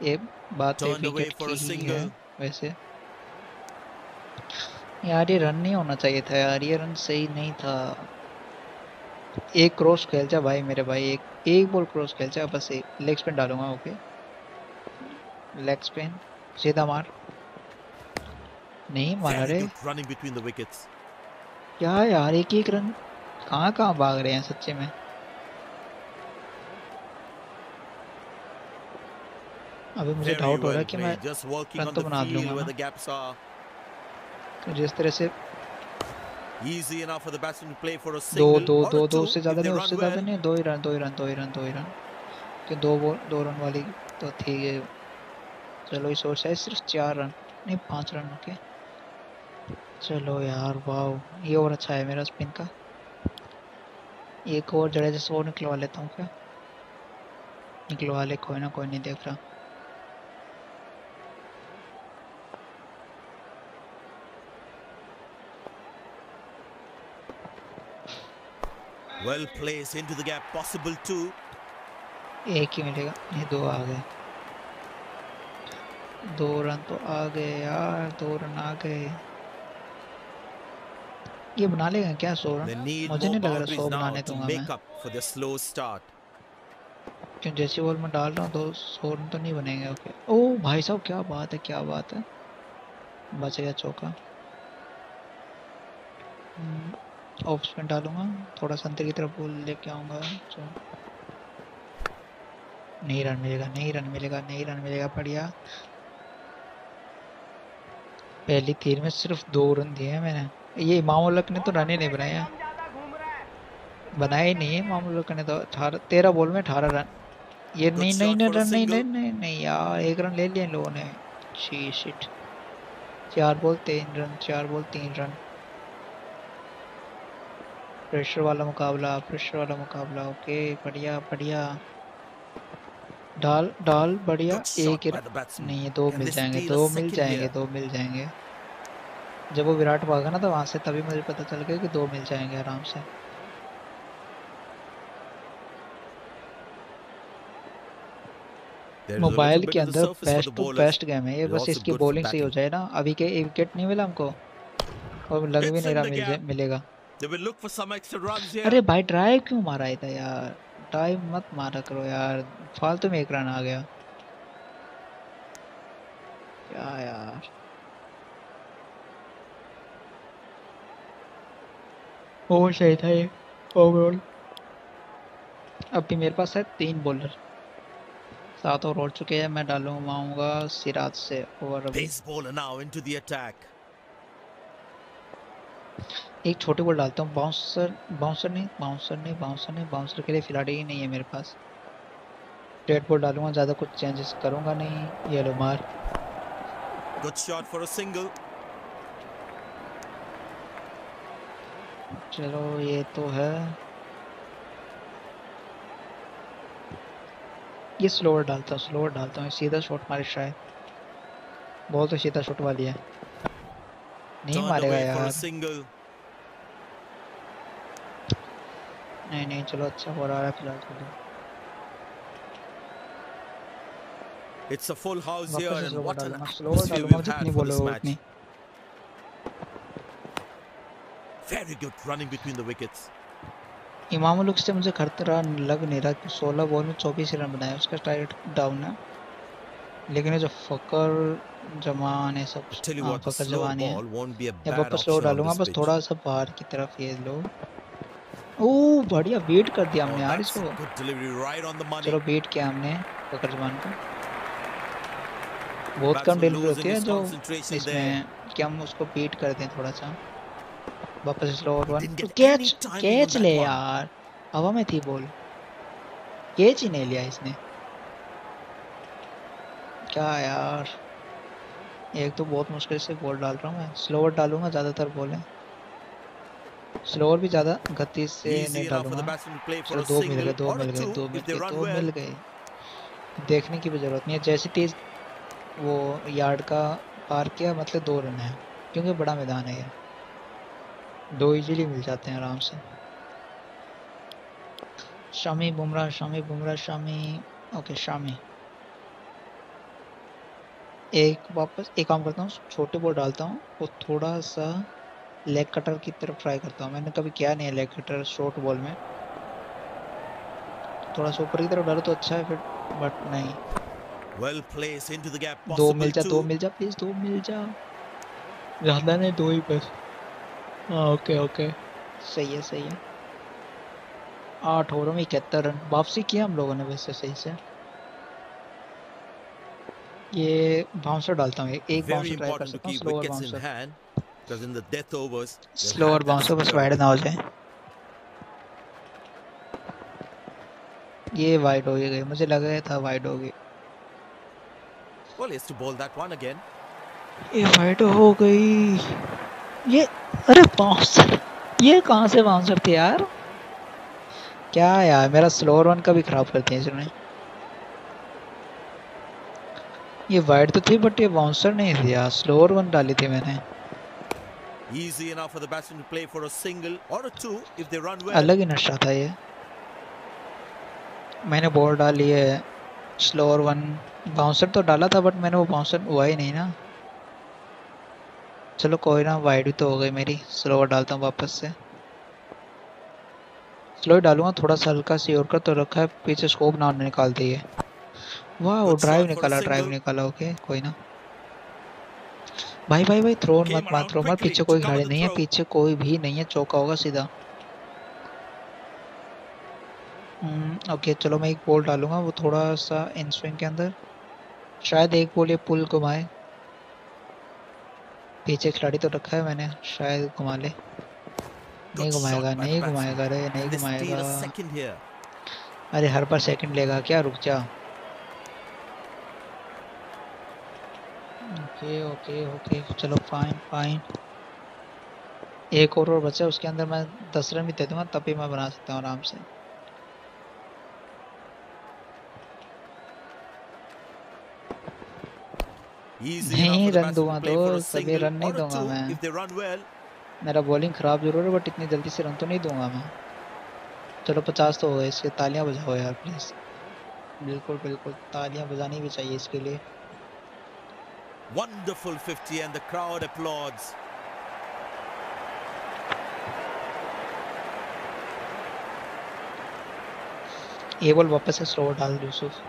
ये बात एक विकेट की ही है वैसे। यार ये रन नहीं होना चाहिए था यार ये रन सही नहीं था। एक क्रॉस खेल जा भाई मेरे भाई एक एक बॉल क्रॉस खेल जा बस एक। लेग स्पिन डालूँगा ओके लेग स्पिन सीधा मार नहीं मारा रे। रनिंग बिटवीन द विकेट्स क्या यार एक एक रन? कहाँ कहाँ भाग रहे हैं सच्चे में? अभी मुझे डाउट हो रहा है कि मैं रन तो बना दूँगा तो जिस तरह से Easy enough for the batsman to play for a single दो दो दो दो उससे ज़्यादा नहीं उससे ज़्यादा नहीं दो ही रन दो ही रन दो ही रन दो ही रन। कि दो दो रन वाली तो ठीक है चलो ये सोच है सिर्फ़ चार रन नहीं पाँच रन ओके चलो यार वाह ये और अच्छा है मेरा स्पिन का। एक और जड़े जैसे और निकलवा लेता हूँ क्या? निकलवा ले कोई ना कोई नहीं देख रहा। Well placed into the gap, possible two. एक ही मिलेगा ये दो आ गए। दो रन तो आ गए यार दो रन आ गए। ये बना लेगा क्या सो रन मुझे नहीं लग रहा सो बनाने दूँगा मैं। क्यों जैसे बॉल में डाल रहा हूँ तो सो रन तो नहीं बनेंगे ओके ओ भाई साहब क्या बात है क्या बात है। बच गया चौका। ऑफ़ स्पिन डालूँगा थोड़ा सा अंदर की तरफ़ बॉल लेके आऊँगा नहीं रन मिलेगा नहीं रन मिलेगा नहीं रन मिलेगा बढ़िया। पहली तीर में सिर्फ़ दो रन दिए हैं मैंने। ये मामूलक ने तो रन ही नहीं बनाया बनाया ही नहीं है ने तो। अठारह तेरह बॉल में अठारह रन। ये नहीं नहीं नहीं रन नहीं नहीं नहीं नहीं यार एक रन ले लिया लोगों ने। छी शिट चार बॉल तीन रन चार बॉल तीन रन। प्रेशर वाला मुकाबला प्रेशर वाला मुकाबला। ओके बढ़िया बढ़िया। डाल डाल बढ़िया एक नहीं है दो मिल जाएँगे दो मिल जाएँगे दो मिल जाएँगे। जब वो विराट भागा ना तो वहाँ से तभी मुझे पता चल गया कि दो मिल जाएँगे आराम से। मोबाइल के अंदर बेस्ट टू बेस्ट गेम है ये बस इसकी बॉलिंग सही हो जाए ना। अभी के एक विकेट नहीं मिला हमको और लग भी नहीं रहा मिल मिलेगा। अरे भाई ड्राइव क्यों मारा था यार? ड्राइव मत मारा करो यार। फालतू में एक रन आ गया। क्या यार? ओवर सही था ये ओवरऑल अभी मेरे पास है तीन बॉलर सात ओवर हो चुके हैं, मैं डालूँगा सिराज से ओवर अभी। एक छोटी बॉल डालता हूँ। बाउंसर बाउंसर नहीं बाउंसर नहीं बाउंसर नहीं बाउंसर के लिए खिलाड़ी ही नहीं है मेरे पास। रेड बॉल डालूँगा ज़्यादा कुछ चेंजेस करूँगा नहीं येलो मार। Good shot for a single चलो ये तो है। ये स्लोअर डालता हूँ स्लोअर डालता हूँ सीधा शॉट मारे शायद। बहुत तो सीधा शॉट वाली है। नहीं मारेगा यार। नहीं नहीं चलो अच्छा हो रहा है फ़िलहाल तो It's a full house here and what an atmosphere we've had for this match. Very good running between the wickets. Imam look से मुझे खतरा लग नहीं रहा कि 16 बॉल में 24 रन बनाए उसका टारगेट डाउन है। लेकिन जो फकर जमान है सब हाँ, फकर जमान है या वापस स्लो डालूँगा बस थोड़ा सा बाहर की तरफ़ ये लो। ओ बढ़िया वेट कर दिया हमने यार इसको। चलो वेट किया हमने फकर जमान को। बहुत कम डिलीवरी होती है जो इसमें कि हम उसको बीट कर दें थोड़ा सा वापस स्लो और वन कैच कैच ले यार। हवा में थी बॉल कैच ही नहीं लिया इसने। क्या यार। एक तो बहुत मुश्किल से बॉल डाल रहा हूँ मैं। स्लोवर डालूँगा ज़्यादातर बॉल स्लोवर भी ज़्यादा गति से नहीं डालूँगा। चलो दो मिल गए दो मिल गए दो मिल गए दो मिल गए। देखने की भी ज़रूरत नहीं है। जैसे तेज वो यार्ड का पार किया मतलब दो रन है क्योंकि बड़ा मैदान है ये। दो इजीली मिल जाते हैं आराम से। शामी बुमराह शामी बुमराह शामी ओके शामी। एक वापस एक काम करता हूँ छोटे बॉल डालता हूँ और थोड़ा सा लेग कटर की तरफ़ ट्राई करता हूँ। मैंने कभी किया नहीं है लेग कटर शॉर्ट बॉल में। थोड़ा सा ऊपर की तरफ़ डालो तो अच्छा है फिर बट नहीं। Well gap दो मिल जा दो मिल जा प्लीज़ दो मिल जा। ज़्यादा नहीं दो ही बस। हाँ ओके ओके सही है सही है। आठ ओवरों में इकहत्तर रन। वापसी किया हम लोगों ने वैसे सही से। ये बाउंसर डालता हूँ एक बाउंसर ट्राई कर सकता हूँ slower bouncer because in the death overs slower bouncer बस वाइड ना हो जाए। ये वाइड हो गई मुझे लगा था वाइड हो गई well has to bowl that one again. ये वाइड हो गई। ये अरे बाउंसर ये कहाँ से बाउंसर थे यार? क्या यार मेरा स्लोअर वन का भी खराब कर दिया इसने। ये वाइड तो थी बट ये बाउंसर नहीं थी यार स्लोअर वन डाली थी मैंने। Easy enough for the batsman to play for a single or a two if they run well. अलग ही नशा था ये। मैंने बॉल डाली है स्लोअर वन बाउंसर तो डाला था बट मैंने वो बाउंसर हुआ ही नहीं ना। चलो कोई ना वाइड भी तो हो गई मेरी। स्लोअर डालता हूँ वापस से। स्लो डालूँगा थोड़ा सा हल्का सी और कर तो रखा है पीछे स्कोप ना निकाल दिए वाह वो ड्राइव निकाला ड्राइव निकाला ओके कोई ना। भाई भाई भाई थ्रो मत मार थ्रो मत पीछे कोई खिलाड़ी नहीं है पीछे कोई भी नहीं है चौका होगा सीधा। हम्म ओके चलो मैं एक बॉल डालूँगा वो थोड़ा सा इन स्विंग के अंदर। शायद एक बॉल ये पुल घुमाए। पीछे खिलाड़ी तो रखा है मैंने शायद घुमा ले। नहीं घुमाएगा नहीं घुमाएगा अरे नहीं घुमाएगा। अरे हर बार सेकंड लेगा क्या? रुक जा। Okay okay okay. चलो फाइन फाइन एक और और बचा उसके अंदर मैं दस रन भी दे दूँगा तभी मैं बना सकता हूँ आराम से। नहीं रन दूँगा तो सभी रन नहीं दूँगा मैं। मेरा बॉलिंग ख़राब ज़रूर है बट इतनी जल्दी से रन तो नहीं दूँगा मैं। चलो पचास तो हो गए इसके तालियाँ बजाओ यार प्लीज़ बिल्कुल बिल्कुल तालियाँ बजानी भी चाहिए इसके लिए। Wonderful 50 and the crowd applauds. ये बॉल वापस से स्लो डाल यूसुफ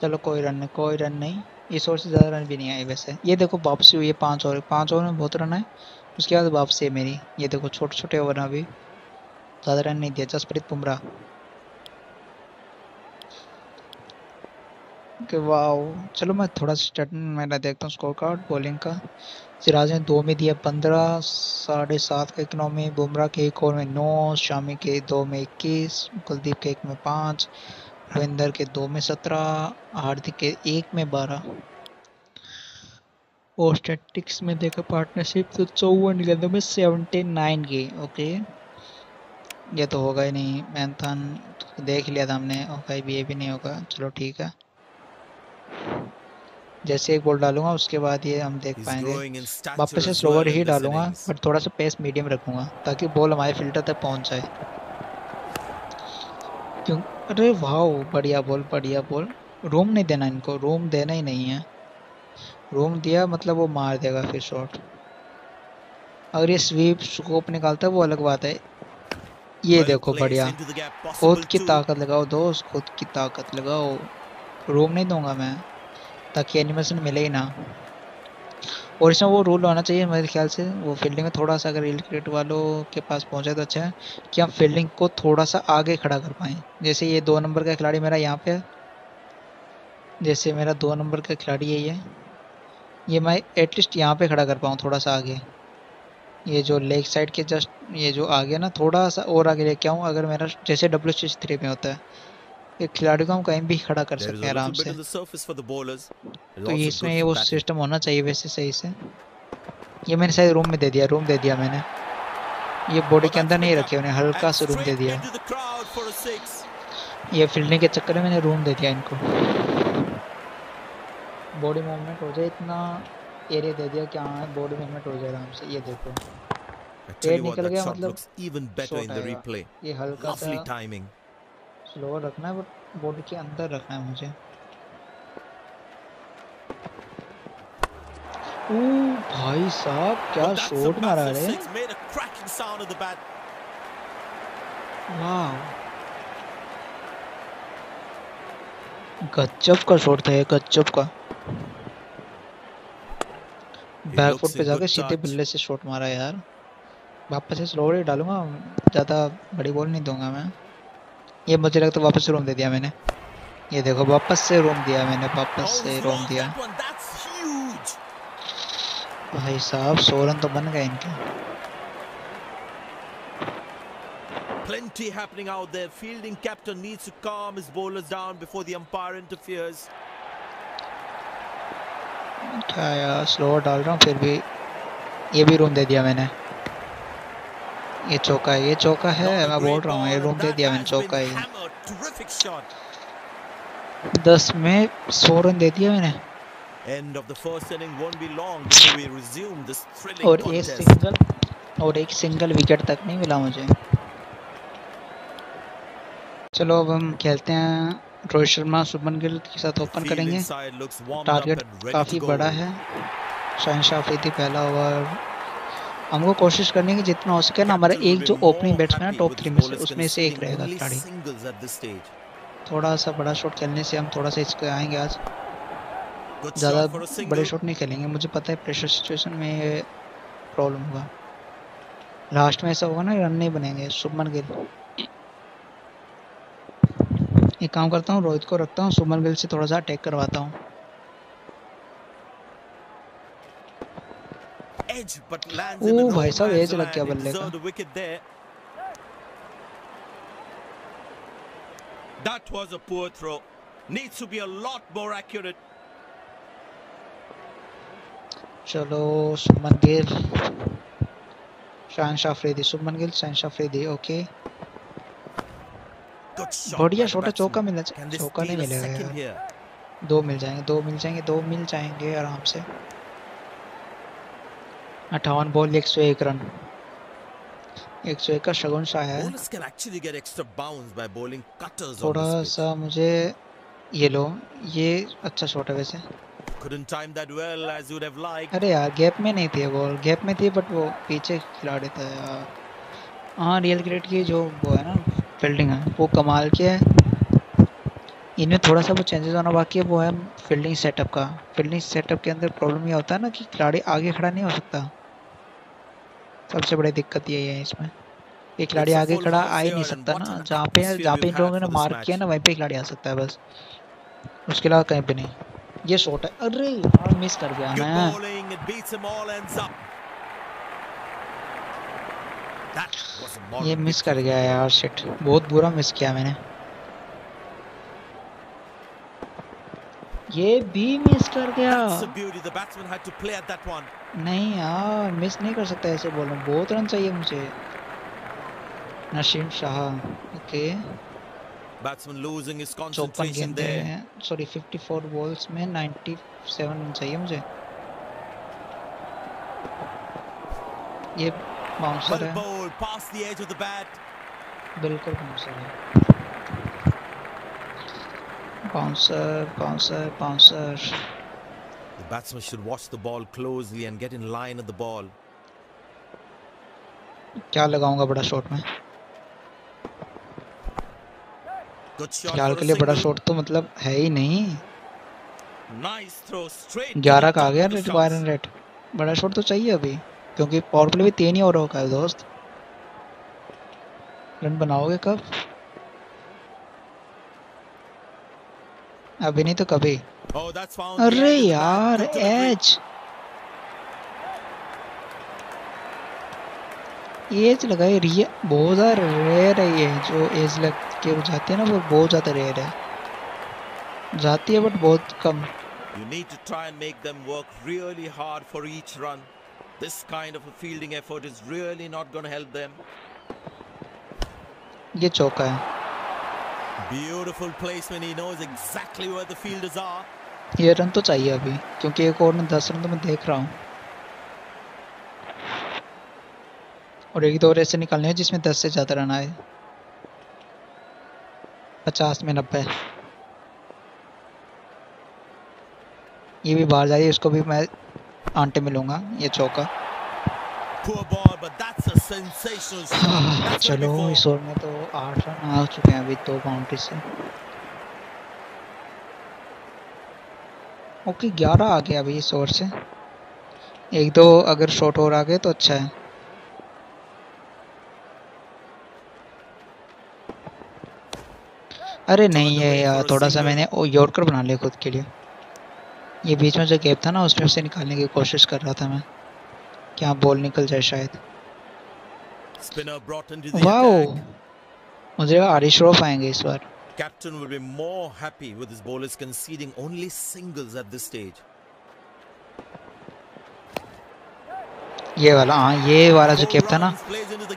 चलो, कोई रन नहीं, कोई रन नहीं। इस ओर से ज़्यादा रन भी नहीं आए वैसे। ये देखो वापसी हुई है पाँच ओवर पाँच ओवर में बहुत रन है उसके बाद वापसी है मेरी। ये देखो छोटे छोटे ओवर अभी। ज़्यादा रन नहीं दिया जसप्रीत बुमराह। वाओ चलो मैं थोड़ा स्टार्ट मेरा देखता हूँ स्कोर कार्ड बॉलिंग का। सिराज ने दो में दिया पंद्रह, साढ़े सात के नौ में, बुमराह के एक ओवर में नौ, शामी के दो में इक्कीस, कुलदीप के एक में पाँच, रविंदर के दो में सत्रह, हार्दिक के एक में बारह। और स्टैटिक्स में देखा पार्टनरशिप तो चौवन गेंदों में सेवेंटी नाइन की ओके ये तो होगा ही नहीं मैंथन तो देख लिया था हमने ओके भी ये भी नहीं होगा चलो ठीक है। जैसे एक बॉल डालूँगा उसके बाद ये हम देख पाएँगे। वापस से स्लोवर ही डालूँगा बट थोड़ा सा पेस मीडियम रखूँगा ताकि बॉल हमारे फ़िल्टर तक पहुँच जाए। क्यों? अरे वाह बढ़िया बॉल बढ़िया बॉल रूम नहीं देना इनको रूम देना ही नहीं है। रूम दिया मतलब वो मार देगा फिर शॉट अगर ये स्वीप स्कोप निकालता है वो अलग बात है। ये देखो बढ़िया। खुद की ताकत लगाओ दोस्त खुद की ताकत लगाओ। रूम नहीं दूँगा मैं ताकि एनिमेशन मिले ही ना। और इसमें वो रूल होना चाहिए मेरे ख्याल से। वो फील्डिंग में थोड़ा सा अगर रील क्रिकेट वालों के पास पहुँचे तो अच्छा है कि हम फील्डिंग को थोड़ा सा आगे खड़ा कर पाएँ। जैसे ये दो नंबर का खिलाड़ी मेरा यहाँ पे है। जैसे मेरा दो नंबर का खिलाड़ी यही है। ये मैं एटलीस्ट यहाँ पे खड़ा कर पाऊँ थोड़ा सा आगे। ये जो लेग साइड के जस्ट ये जो आगे ना थोड़ा सा और आगे लेके आऊँ अगर मेरा जैसे डब्ल्यू सी थ्री में होता है। एक खिलाड़ी को हम कहीं भी खड़ा कर सकते हैं आराम से। तो इसमें वो सिस्टम होना चाहिए वैसे सही से। ये मैंने शायद रूम में दे दिया रूम दे दिया मैंने। ये बॉडी के अंदर नहीं रखे उन्हें हल्का सा रूम दे दिया। ये फील्डिंग के चक्कर में मैंने रूम दे दिया इनको। बॉडी मूवमेंट हो जाए इतना एरिया दे दिया कि हाँ बॉडी मूवमेंट हो जाए आराम से। ये देखो। पेड़ निकल गया मतलब even better in the replay ये हल्का सा टाइमिंग स्लोअर रखना है बट बॉडी के अंदर रखना है मुझे। ओ भाई साहब क्या शॉट मारा रे वाह गच्चप का शॉट था ये गच्चप का। बैकफुट पे जाके सीधे बल्ले से शॉट मारा यार। वापस से स्लोअर ही डालूँगा ज़्यादा बड़ी बॉल नहीं दूँगा मैं। ये मुझे लगता है वापस रूम दे दिया मैंने। ये देखो वापस से रूम दिया मैंने वापस से रूम दिया। भाई साहब सोरन तो बन गए इनके। Plenty happening out there. Fielding captain needs to calm his bowlers down before the umpire interferes. क्या यार स्लो डाल रहा हूँ फिर भी ये भी रूम दे दिया मैंने। ये चौका है ये चौका है मैं बोल रहा हूँ ये रूम दे दिया मैंने चौका है। दस में सौ रन दे दिया मैंने। और एक सिंगल और एक सिंगल विकेट तक नहीं मिला मुझे। चलो अब हम खेलते हैं। रोहित शर्मा शुभमन गिल के साथ ओपन करेंगे। टारगेट काफ़ी बड़ा है। शाहिन शाह पहला ओवर हमको कोशिश करनी है कि जितना हो सके ना हमारा एक जो ओपनिंग बैट्समैन है टॉप थ्री में से उसमें से एक रहेगा खिलाड़ी। थोड़ा सा बड़ा शॉट खेलने से हम थोड़ा सा इसको आएँगे आज। ज़्यादा बड़े शॉट नहीं खेलेंगे। मुझे पता है प्रेशर सिचुएशन में प्रॉब्लम होगा। लास्ट में ऐसा होगा ना रन नहीं बनेंगे। शुभमन गिल। एक काम करता हूँ रोहित को रखता हूँ सुमन गिल से थोड़ा सा अटैक करवाता हूँ। भाई साहब एज लग गया बल्ले का। That was a poor throw. Needs to be a lot more accurate. चलो सुमन गिल। अफरीदी शुभमन गिल ओके बढ़िया छोटा चौका मिलना चाहिए चौका नहीं मिलेगा यार। दो मिल जाएँगे दो मिल जाएँगे दो मिल जाएँगे आराम से। अठावन बॉल एक सौ एक रन। एक सौ एक का शगुन शाह है। थोड़ा सा मुझे ये लो ये अच्छा शॉट है वैसे। अरे यार गैप में नहीं थी बॉल गैप में थी बट वो पीछे खिलाड़ी था यार। हाँ रियल क्रिकेट की जो वो है ना फील्डिंग है। वो कमाल की है। इनमें थोड़ा सा वो चेंजेस होना बाकी है। वो है फील्डिंग सेटअप का। फील्डिंग सेटअप के अंदर प्रॉब्लम ये होता है ना कि खिलाड़ी आगे खड़ा नहीं हो सकता। सबसे बड़ी दिक्कत यही है इसमें। एक खिलाड़ी आगे खड़ा आ ही नहीं सकता ना। जहाँ पे जहाँ पे इन लोगों ने मार्क किया ना वहीं पे खिलाड़ी आ सकता है बस। उसके अलावा कहीं पे नहीं। ये शॉट है। अरे! यार मिस कर गया मैं ये मिस कर गया यार शिट बहुत बुरा मिस किया मैंने। ये भी मिस कर गया। नहीं यार मिस नहीं कर सकता ऐसे बोल रहा बहुत रन चाहिए मुझे। Naseem Shah okay batsman losing his concentration there sorry 54 balls में 97 रन चाहिए मुझे। ये बाउंसर है। Ball past the edge of the bat बिल्कुल बाउंसर है। Bouncer bouncer bouncer the batsman should watch the ball closely and get in line of the ball क्या लगाऊँगा बड़ा शॉट में? ख्याल के लिए बड़ा शॉट तो मतलब है ही नहीं। ग्यारह का आ गया रेट बड़ा शॉट तो चाहिए अभी। क्योंकि पावर प्ले भी तीन ही और होगा दोस्त। रन बनाओगे कब? अभी नहीं तो कभी। Oh, अरे यार एज एज लगाए रिया बहुत ज़्यादा रेयर है ये जो एज लग के वो जाती है ना वो बहुत ज़्यादा रेयर है। जाती है बट बहुत कम। You need to try and make them work really hard for each run. This kind of a fielding effort is really not going to help them. ये चौका है Beautiful placement. He knows exactly where the fielders are. ये run तो चाहिए अभी क्योंकि एक और दस रन तो मैं देख रहा हूँ और एक दो ऐसे निकालने हैं जिसमें दस से ज़्यादा रन आए पचास में नब्बे ये भी बाहर जा रही है इसको भी मैं आंटे मिलूँगा ये चौका। चलो इस ओवर में तो आठ रन आ चुके हैं अभी दो बाउंड्री से। ओके ग्यारह आ गया अभी इस ओवर से। एक दो अगर शॉट और आ गए तो अच्छा है। अरे नहीं है यार थोड़ा सा मैंने यॉर्कर बना लिया खुद के लिए। ये बीच में जो गैप था ना उसमें से निकालने की कोशिश कर रहा था मैं। क्या बॉल निकल जाए शायद। वाओ मुझे आरिश रॉफ आएँगे इस बार। Captain will be more happy with his bowlers conceding only singles at this stage. ये वाला हाँ ये वाला जो कैप था ना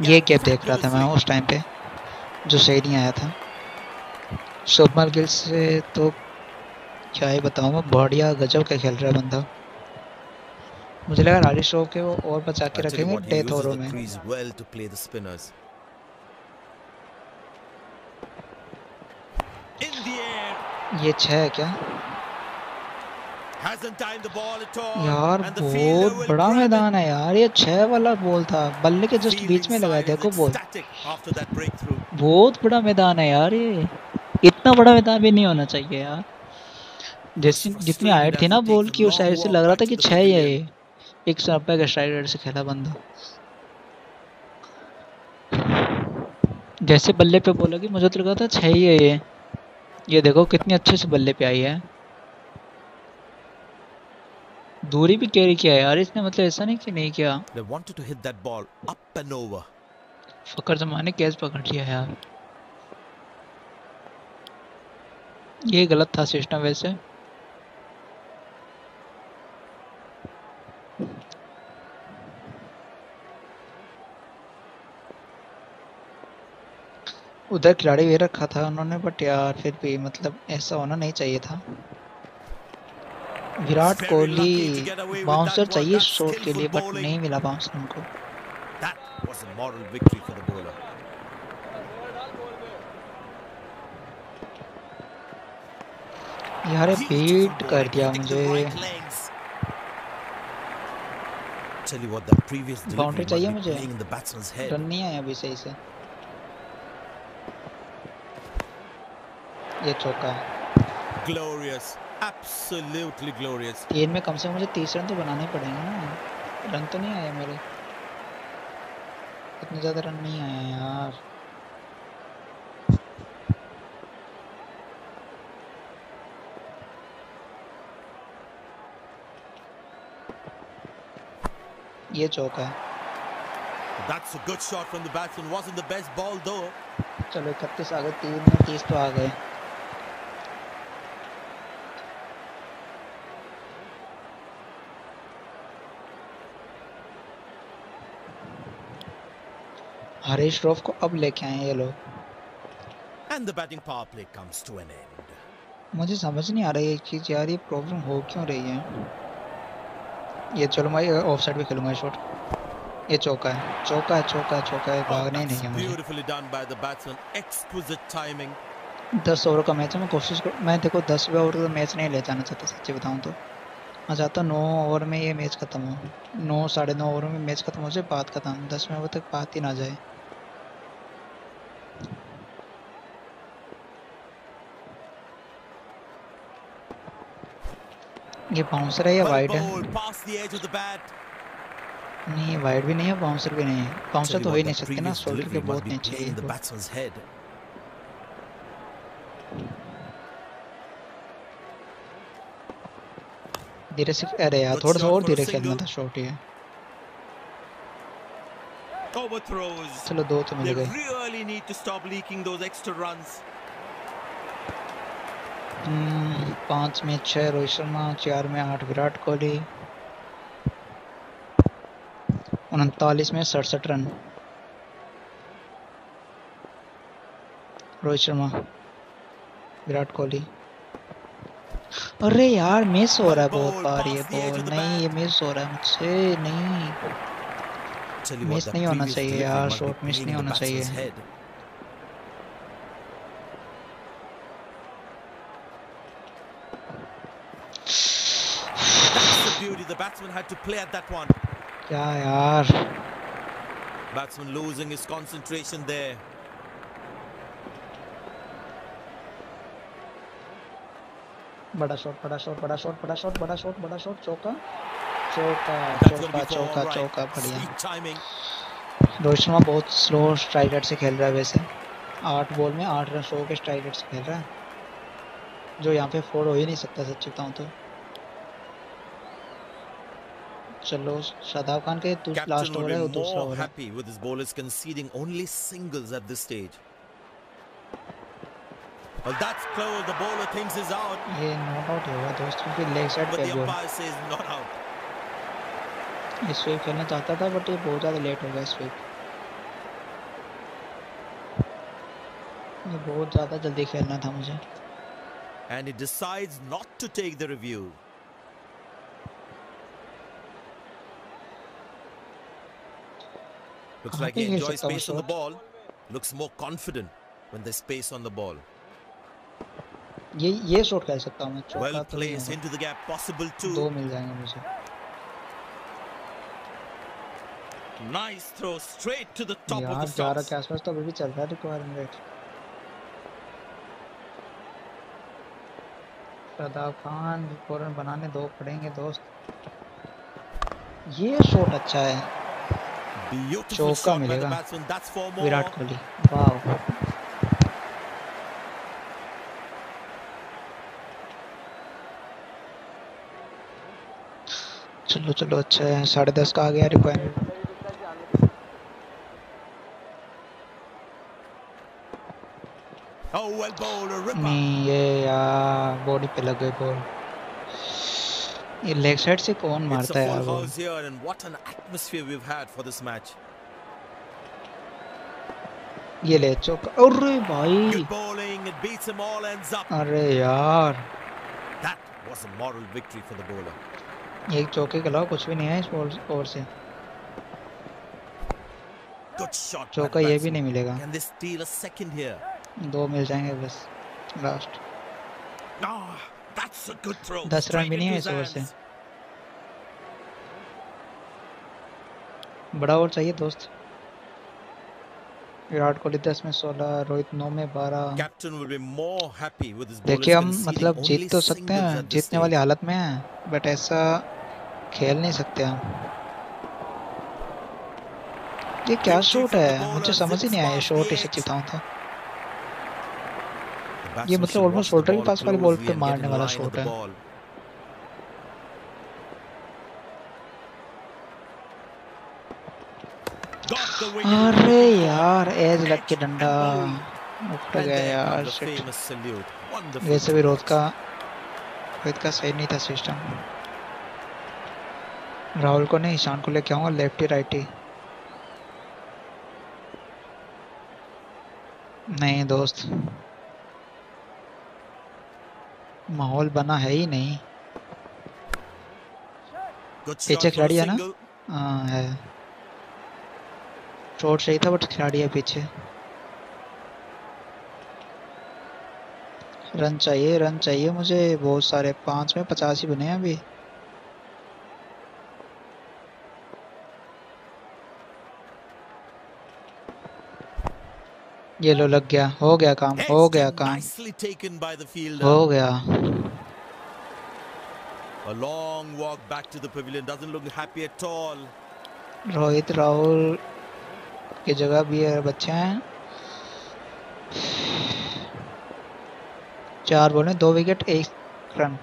ये कैप देख रहा था मैं उस टाइम पे जो सही नहीं आया था। शुभमन गिल से तो क्या ही बताऊँ मैं बढ़िया गजब का खेल रहा है बंदा। मुझे लगा राजेश शो के वो और बचा के रखेंगे डेथ ओवरों में। ये छह है क्या? यार बहुत बड़ा मैदान है यार ये छह वाला बॉल था। बल्ले के जस्ट बीच में लगाया देखो बॉल बहुत बड़ा मैदान है यार ये। इतना बड़ा मैदान भी नहीं होना चाहिए यार। जैसी जितनी हाइट थी ना बॉल की उस साइड से लग रहा था कि छह ही है ये। एक सौ नब्बे का स्ट्राइक रेट से खेला बंदा। जैसे बल्ले पे बोला कि मुझे तो लगा था छह ही है ये। ये देखो कितनी अच्छे से बल्ले पे आई है। दूरी भी कैरी किया है यार इसने मतलब ऐसा नहीं कि नहीं किया। They wanted to hit that ball up and over. फकर जमाने कैच पकड़ लिया यार। ये गलत था सिस्टम वैसे। उधर खिलाड़ी भी रखा था उन्होंने बट यार फिर भी मतलब ऐसा होना नहीं चाहिए था। विराट कोहली बाउंसर चाहिए शॉट के लिए बट नहीं मिला बाउंसर उनको। यार बीट कर दिया मुझे। बाउंड्री चाहिए मुझे? रन नहीं आया अभी सही से। ये चौका है। ग्लोरियस एब्सोल्युटली ग्लोरियस तीन में कम से कम मुझे 30 रन तो बनाने पड़ेंगे ना। रन तो नहीं आए मेरे। इतने ज़्यादा रन नहीं आए यार। ये चौका है। That's a good shot from the batsman. Wasn't the best ball though. चलो 31 आ गए तीन में 30 तो आ गए। हरीश रॉफ को अब लेके आए ये लोग। And the batting power play comes to an end. मुझे समझ नहीं आ रही है चीज़ यार ये प्रॉब्लम हो क्यों रही है? ये चलो मैं ऑफ़ साइड पे खेलूँगा शॉट ये चौका है चौका है चौका है चौका है भागना ही नहीं है मुझे। Beautifully done by the batsman. Exquisite timing. दस ओवर का मैच है मैं कोशिश कर मैं देखो दस ओवर का मैच नहीं ले जाना चाहता सच्ची बताऊँ तो। मैं चाहता नौ ओवर में ये मैच खत्म हो। नौ साढ़े नौ ओवर में मैच खत्म हो जाए बात खत्म। दसवें ओवर तक बात ही ना जाए। ये बाउंसर है या वाइड है? नहीं वाइड भी नहीं है बाउंसर भी नहीं है। बाउंसर तो हो ही नहीं सकते ना शोल्डर के बहुत नीचे है धीरे से अरे यार थोड़ा सा और धीरे खेलना था शॉट ये चलो दो तो मिल गए। हम्म, पाँच में छः रोहित शर्मा चार में आठ विराट कोहली उनतालीस में सड़सठ रन। रोहित शर्मा विराट कोहली। अरे यार मिस हो रहा है बहुत बार ये बॉल नहीं ये मिस हो रहा है मुझसे नहीं। मिस नहीं होना चाहिए यार शॉट मिस नहीं होना चाहिए beauty. The batsman had to play at that one. क्या यार? Batsman losing his concentration there. बड़ा शॉट बड़ा शॉट बड़ा शॉट बड़ा शॉट बड़ा शॉट बड़ा शॉट चौका। चौका चौका चौका चौका बढ़िया। रोहित शर्मा बहुत स्लो स्ट्राइक रेट से खेल रहा है वैसे। आठ बॉल में आठ रन शो के स्ट्राइक रेट से खेल रहा है। जो यहाँ पे फोर हो ही नहीं सकता सच्ची बताऊँ तो। चलो शादाब खान के तू लास्ट ओवर है वो दूसरा over happy with his bowlers conceding only singles at this stage well that's close the bowler thinks is out ये नॉट आउट होगा दोस्त क्योंकि लेग साइड पे बॉल not out ये स्वीप खेलना चाहता था बट ये बहुत ज़्यादा लेट हो गया स्वीप ये बहुत ज़्यादा जल्दी खेलना था मुझे and he decides not to take the review Looks like he enjoys space on the ball. Looks more confident when there's space on the ball. ये ये शॉट खेल सकता हूँ मैं well placed into the gap possible too दो मिल जाएंगे मुझे nice throw straight to the top of the stocks यार के आसपास तो अभी भी चल रहा है रिक्वायरमेंट रेट शादाब खान फौरन बनाने दो पड़ेंगे दोस्त ये शॉट अच्छा है चौका मिलेगा विराट कोहली वाह चलो चलो अच्छा है। साढ़े दस का आ गया रिक्वायरमेंट oh, नहीं ये यार बॉडी पे लगे बॉल ये लेग साइड से कौन मारता है वो? What an atmosphere we have had for this match ये ले चौका। अरे भाई। अरे यार। That was a moral victory for the bowler एक चौके के अलावा कुछ भी नहीं है इस बॉल ओवर से। गुड शॉट चौका ये भी नहीं मिलेगा। Can this steal a second here दो मिल जाएँगे बस last that's a good throw. दस रन भी नहीं है इस ओवर से बड़ा ओवर चाहिए दोस्त। विराट कोहली दस में सोलह रोहित नौ में बारह देखिए हम मतलब जीत तो सकते हैं जीतने वाली हालत में हैं बट ऐसा खेल नहीं सकते हम। ये क्या शॉट है? मुझे समझ ही नहीं आया शॉट इसे चिताऊं था। ये मतलब ऑलमोस्ट शोल्डर के पास वाली बॉल पे मारने वाला शॉट है। अरे यार एज लग के डंडा। उठ गया यार वैसे भी रोहित का रोहित का सही नहीं था सिस्टम राहुल को नहीं ईशान को लेके आऊँगा लेफ्टी राइटी नहीं दोस्त। माहौल बना है ही नहीं। पीछे खिलाड़ी है ना? हाँ है। शॉट सही था बट खिलाड़ी है पीछे। रन चाहिए रन चाहिए मुझे। बहुत सारे पाँच में पचास ही बने हैं अभी। ये लो लग गया हो गया काम हो गया काम हो गया A long walk back to the pavilion doesn't look happy at all. Rohit Rahul की जगह भी है बच्चे हैं चार बॉल दो विकेट एक run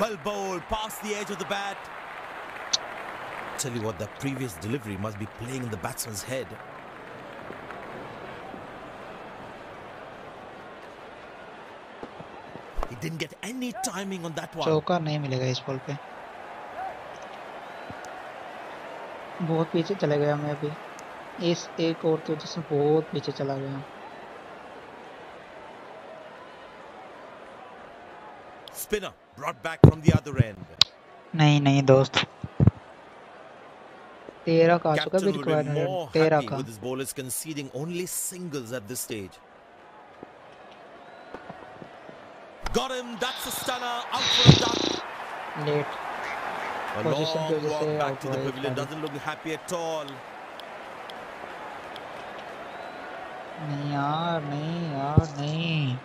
Well bowled past the edge of the bat. Tell you what, that previous delivery must be playing in the batsman's head. He didn't get any timing on that one. चौका नहीं मिलेगा इस ball पे बहुत पीछे चले गया मैं अभी इस एक और की वजह से बहुत पीछे चला गया Spinner brought back from the other end. नहीं नहीं दोस्त तेरह का आ चुका भी रिक्वायरमेंट तेरह का with his bowlers conceding only singles at this stage. Got him. That's a stunner. Out for a duck. Late. A long walk back to the pavilion. Doesn't look happy at all. नहीं यार नहीं यार नहीं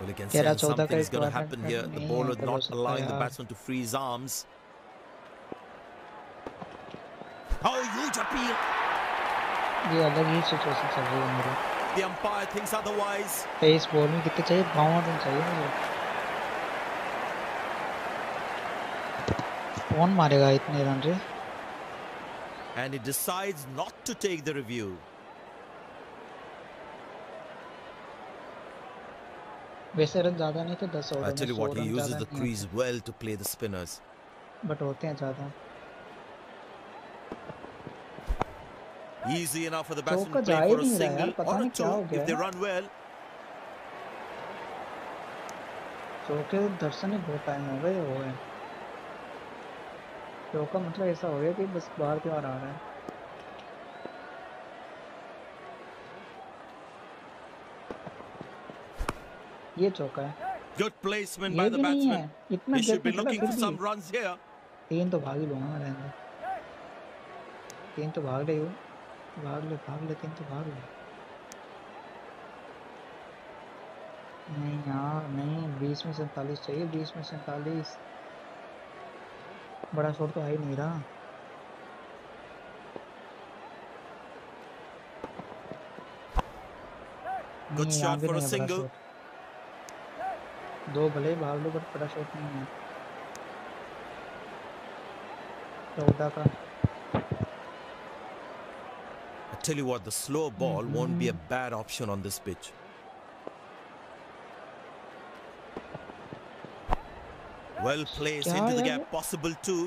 Well, you can sense something is going to happen here. The bowler not allowing the batsman to free his arms. huge appeal. ये अलग ही situation चल रही है मेरी The umpire thinks otherwise. Pace ball में कितने चाहिए बावन रन चाहिए मुझे कौन मारेगा इतने रन रे And he decides not to take the review. वैसे रन ज्यादा नहीं थे 10 ओवर में I tell you what, he uses the crease well to play the spinners. But होते हैं ज्यादा Easy enough for the batsman to play for a single or a two if they run well. चौके दर्शन ही बहुत time हो गए वो है चौका मतलब ऐसा हो गया कि बस बाहर की बार आ रहा है ये चौका है Good placement by the batsman. इतना He should be looking for some runs here. तीन तो भाग ही लूंगा मैं रहने तीन तो भाग रही हूँ भाग ले भाग ले तो भाग ले। नहीं यार नहीं बीस में सैतालीस चाहिए बीस में सैतालीस। बड़ा शॉट तो ही नहीं रहा। Good shot for a single. दो भले भाग लो बट बड़ा शॉट नहीं है। चौदह का। tell you what, the slow ball mm -hmm. won't be a bad option on this pitch. Well placed into the gap, possible too.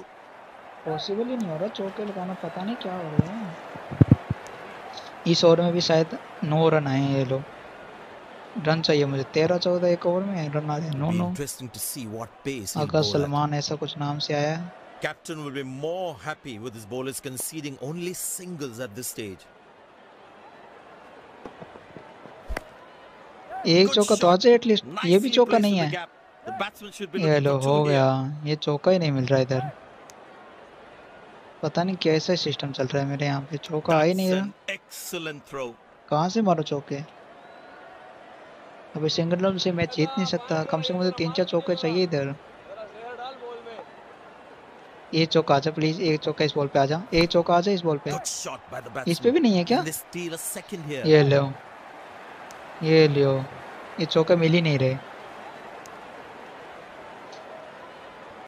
Possible ही नहीं हो रहा चौके लगाना पता नहीं क्या हो रहा है इस ओवर में भी शायद नौ रन आए ये लोग रन चाहिए मुझे तेरह चौदह एक ओवर में रन आ जाए नो नो अगर सलमान ऐसा कुछ नाम से आया Captain will be more happy with his bowlers conceding only singles at this stage. एक चौका तो आ जाए एटलीस्ट ये भी चौका नहीं है। ये लो हो गया। ये चौका ही नहीं मिल रहा इधर। पता नहीं कैसा सिस्टम चल रहा है मेरे यहाँ पे। चौका आ ही नहीं रहा। कहाँ से मारो चौके? अभी सिंगल से मैच जीत नहीं सकता। कम से कम मुझे तीन चार चौके चाहिए इधर। एक चौका आ जा प्लीज़ एक चौका इस बॉल पे आ जा। एक चौका आ जा इस बॉल पे। इस पे भी नहीं है क्या? ये लो। ये लियो ये चौका मिल ही नहीं रहे।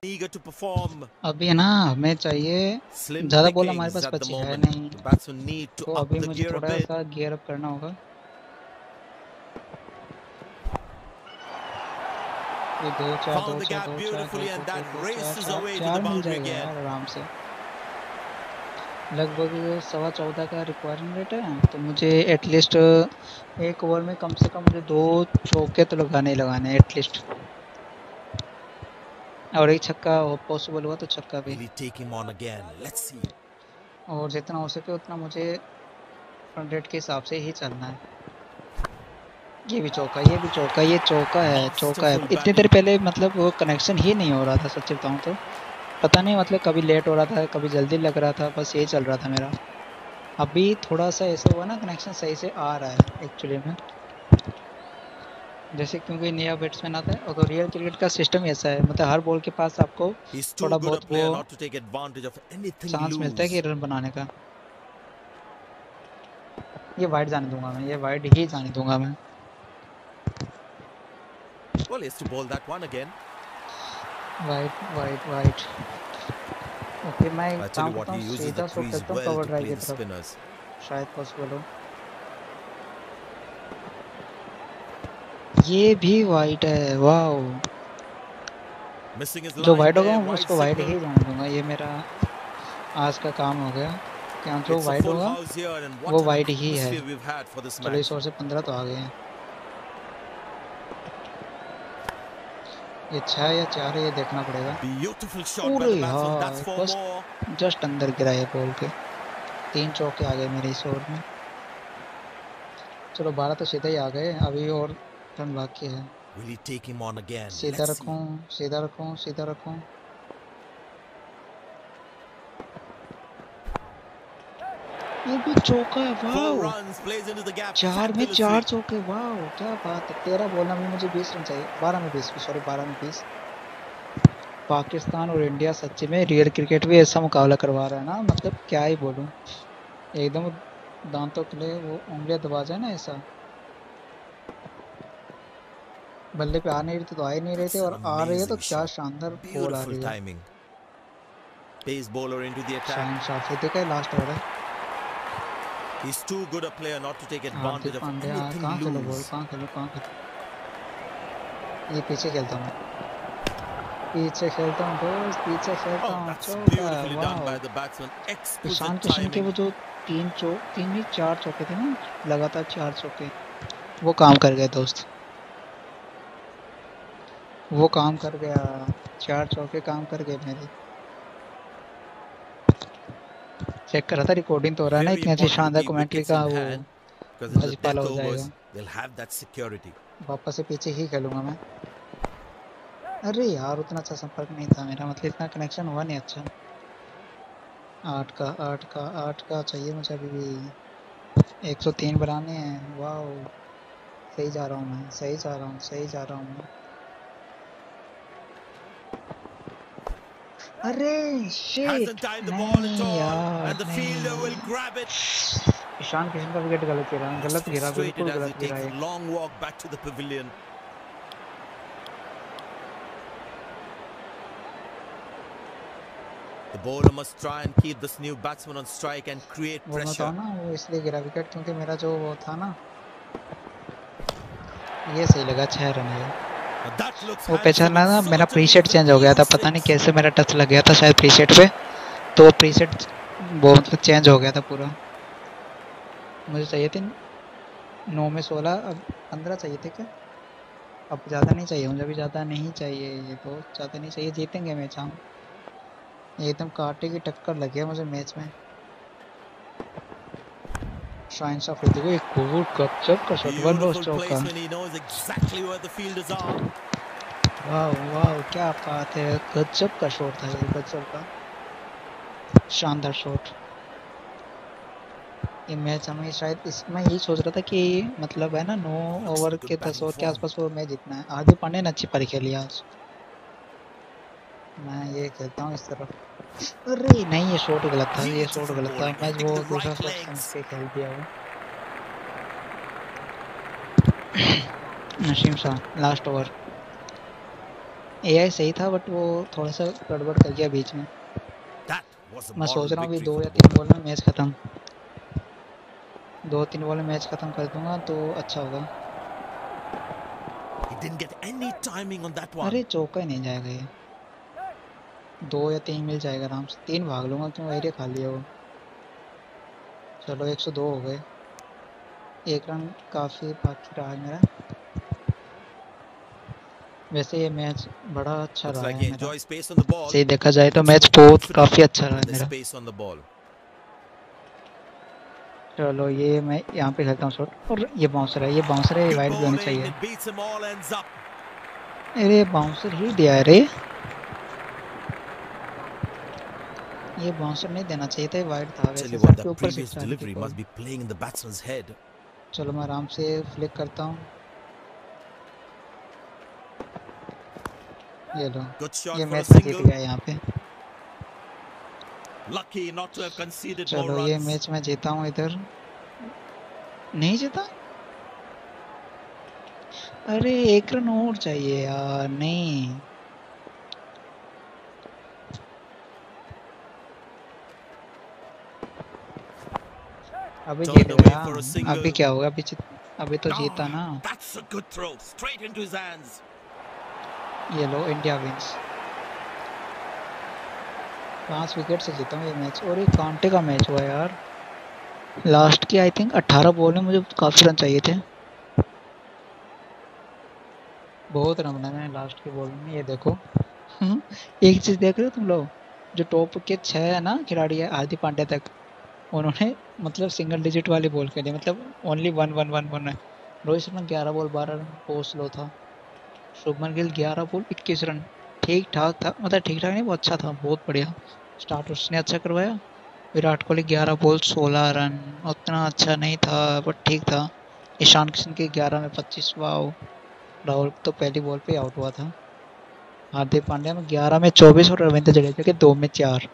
Eager to perform. अभी ना हमें चाहिए ज़्यादा बॉल हमारे पास बची है नहीं। तो अभी मुझे थोड़ा सा गियर अप करना होगा। ये दो चार दो चार दो चार चार मिल जाएगा आराम से। लगभग सवा चौदह का रिक्वायरमेंट रेट है। तो मुझे एटलीस्ट एक ओवर में कम से कम मुझे दो चौके तो लगाने ही लगाने एटलीस्ट और एक छक्का पॉसिबल हुआ तो छक्का भी। और जितना हो सके उतना मुझे फ्रंट रेट के हिसाब से ही चलना है। ये भी चौका ये भी चौका ये चौका है चौका है। इतनी देर पहले मतलब वो कनेक्शन ही नहीं हो रहा था सच्ची बताऊँ तो। पता नहीं मतलब कभी लेट हो रहा था कभी जल्दी लग रहा था बस यही चल रहा था मेरा। अभी थोड़ा सा ऐसा हुआ ना कनेक्शन सही से आ रहा है एक्चुअली में। जैसे क्योंकि नया बैट्समैन आता है और तो रियल क्रिकेट का सिस्टम ऐसा है मतलब हर बॉल के पास आपको थोड़ा बहुत वो चांस मिलता है कि रन बनाने का। ये वाइड जाने दूँगा मैं ये वाइड ही जाने दूँगा मैं। Well, is to bowl that one again. White, white, white. Okay, मैं काम करता हूँ सीधा शॉट करता हूँ कवर ड्राइव की तरफ़ शायद पॉसिबल हो। ये भी वाइट है वाओ जो वाइट होगा मैं उसको वाइट ही जाने दूँगा ये मेरा आज का काम हो गया। क्या जो वाइट होगा? वो वाइट ही है। चलो इस ओर से पंद्रह तो आ गए हैं। ये छह या चार है ये देखना पड़ेगा। पूरे जस्ट अंदर गिरा है बॉल के। तीन चौके आ गए मेरे इस ओवर में। चलो बारह तो सीधा ही आ गए। अभी और रन बाकी है? सीधा रखूँ सीधा रखूँ सीधा रखूँ। ये भी चौका है वाह चार में चार चौके वाह क्या बात है। तेरह बॉल में मुझे बीस रन चाहिए। बारह में बीस सॉरी बारह में बीस। पाकिस्तान और इंडिया सच्ची में रियल क्रिकेट भी ऐसा मुकाबला करवा रहा है ना मतलब क्या ही बोलूँ। एकदम दांतों के लिए वो उंगलियाँ दबा जाए ना ऐसा। बल्ले पे आ नहीं रहे थे तो आ ही नहीं रहे थे और आ रहे हैं तो क्या शानदार बॉल आ रही है। pace bowler into the attack शान शाफी देखा है लास्ट ओवर है। He's too good a player not to take advantage of anything कहाँ खेलो कहाँ खेलो ये पीछे खेलता हूँ पीछे खेलता हूँ दोस्त पीछे खेलता हूँ चौका ईशान किशन के वो जो तीन चौक तीन ही चार चौके थे ना लगातार चार चौके। वो काम कर गए दोस्त। वो काम कर गया चार चौके काम कर गए मेरे। चेक कर रहा था रिकॉर्डिंग तो हो रहा है ना इतनी अच्छी शानदार कमेंट्री का वो मजपाला हो जाएगा। वापस से पीछे ही खेलूँगा मैं। अरे यार उतना अच्छा संपर्क नहीं था मेरा मतलब इतना कनेक्शन हुआ नहीं अच्छा। आठ का आठ का आठ का चाहिए मुझे अभी भी। एक सौ तीन बनाने हैं वाह सही जा रहा हूँ मैं सही जा रहा हूँ सही जा रहा हूँ। मैं अरे शिट नहीं यार ईशान किशन का विकेट गलत गिरा गलत गिरा बिल्कुल गलत गिरा है long walk back to the pavilion The bowler must try and keep this new batsman on strike and create pressure. वो ना वो इसलिए गिरा विकेट क्योंकि मेरा जो वो था ना ये सही लगा छह रन है। वो पहचाना ना मेरा प्रीसेट चेंज हो गया था, पता नहीं कैसे मेरा टच लग गया था शायद प्रीसेट पे। तो प्रीसेट वो मतलब चेंज हो गया था पूरा। मुझे चाहिए थे नौ में सोलह, अब पंद्रह चाहिए थे क्या? अब ज़्यादा नहीं चाहिए, मुझे अभी ज़्यादा नहीं चाहिए ये तो ज़्यादा नहीं चाहिए, जीतेंगे मैच हम एकदम कांटे की टक्कर लगी है मुझे मैच में। शाइन ऑफ़ देखो एक गुड गपचप का शॉट वन रोज चौका वाह वाह क्या बात है। गजब का शॉट था ये गजब का। शानदार शॉट ये मैच हमें शायद इसमें यही सोच रहा था कि मतलब है ना नौ ओवर के दस ओवर के आसपास वो मैच जीतना है। आगे पांडे ने अच्छी परी खेली आज। मैं ये खेलता हूँ इस तरफ़। अरे नहीं ये शॉट गलत था ये शॉट गलत था। मैच वो दूसरा शॉट समझ के खेल दिया वो Naseem Shah last over AI सही था बट वो थोड़ा सा गड़बड़ कर गया बीच में। मैं सोच रहा हूँ कि दो या तीन बॉल में मैच खत्म। दो तीन बॉल में मैच खत्म कर दूँगा तो अच्छा होगा। अरे चौका ही नहीं जाएगा ये। दो या तीन मिल जाएगा आराम से। तीन भाग लूँगा क्यों एरिया खा लिया वो। चलो 102 हो गए। एक रन काफ़ी बाकी रहा है मेरा। वैसे ये मैच बड़ा अच्छा रहा है मेरा। सही देखा जाए तो मैच बहुत काफ़ी अच्छा रहा है मेरा। चलो ये मैं यहाँ पे खेलता हूँ शॉट और ये बाउंसर है ये बाउंसर है वाइड भी होनी चाहिए। अरे बाउंसर ही दिया है रे। ये बाउंसर नहीं देना चाहिए था वाइड था वैसे सर के ऊपर से delivery must be playing in the batsman's head चलो मैं आराम से फ्लिक करता हूँ। ये लो ये मैच जीत गया यहाँ पे। Lucky not to have conceded more runs. चलो ये मैच मैं जीता हूँ इधर। नहीं जीता? अरे एक रन और चाहिए यार नहीं। अभी जीत गया अभी क्या होगा? अभी अभी तो जीता ना। ये लो इंडिया विंस पाँच विकेट से जीता हूँ ये मैच और ये कांटे का मैच हुआ यार। लास्ट की आई थिंक 18 बॉल में मुझे काफ़ी रन चाहिए थे। बहुत रन बनाए मैंने लास्ट की बॉल में ये देखो। एक चीज़ देख रहे हो तुम लोग? जो टॉप के छः है ना खिलाड़ी है आरती पांड्या तक उन्होंने मतलब सिंगल डिजिट वाली बॉल खेली मतलब only one one one one है। रोहित शर्मा ग्यारह बॉल बारह रन बहुत स्लो था। शुभमन गिल ग्यारह बॉल इक्कीस रन ठीक ठाक था मतलब ठीक ठाक नहीं वो अच्छा था, बहुत बढ़िया। स्टार्ट उसने अच्छा करवाया। विराट कोहली ग्यारह बॉल सोलह रन उतना अच्छा नहीं था बट ठीक था। ईशान किशन के ग्यारह में पच्चीस वाओ राहुल तो पहली बॉल पे आउट हुआ था। हार्दिक पांड्या में ग्यारह में चौबीस और रविंद्र जडेजा के दो में चार।